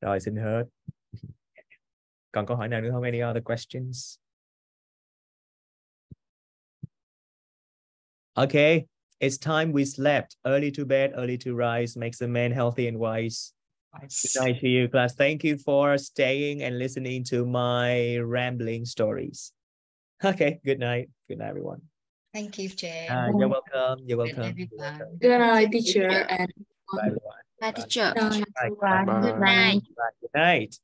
Speaker 1: Rồi xin hết. Còn câu hỏi nào nữa không? Any other questions? Okay it's time we slept. Early to bed early to rise makes a man healthy and wise Good night to you, class. Thank you for staying and listening to my rambling stories. Okay, good night. Good night, everyone.
Speaker 2: Thank you, Jay.
Speaker 1: Uh, you're welcome. You're welcome.
Speaker 5: Good night, teacher. And
Speaker 1: Bye, everyone.
Speaker 11: Bye, teacher.
Speaker 5: Bye.
Speaker 1: Bye.
Speaker 11: Good night.
Speaker 1: Good night.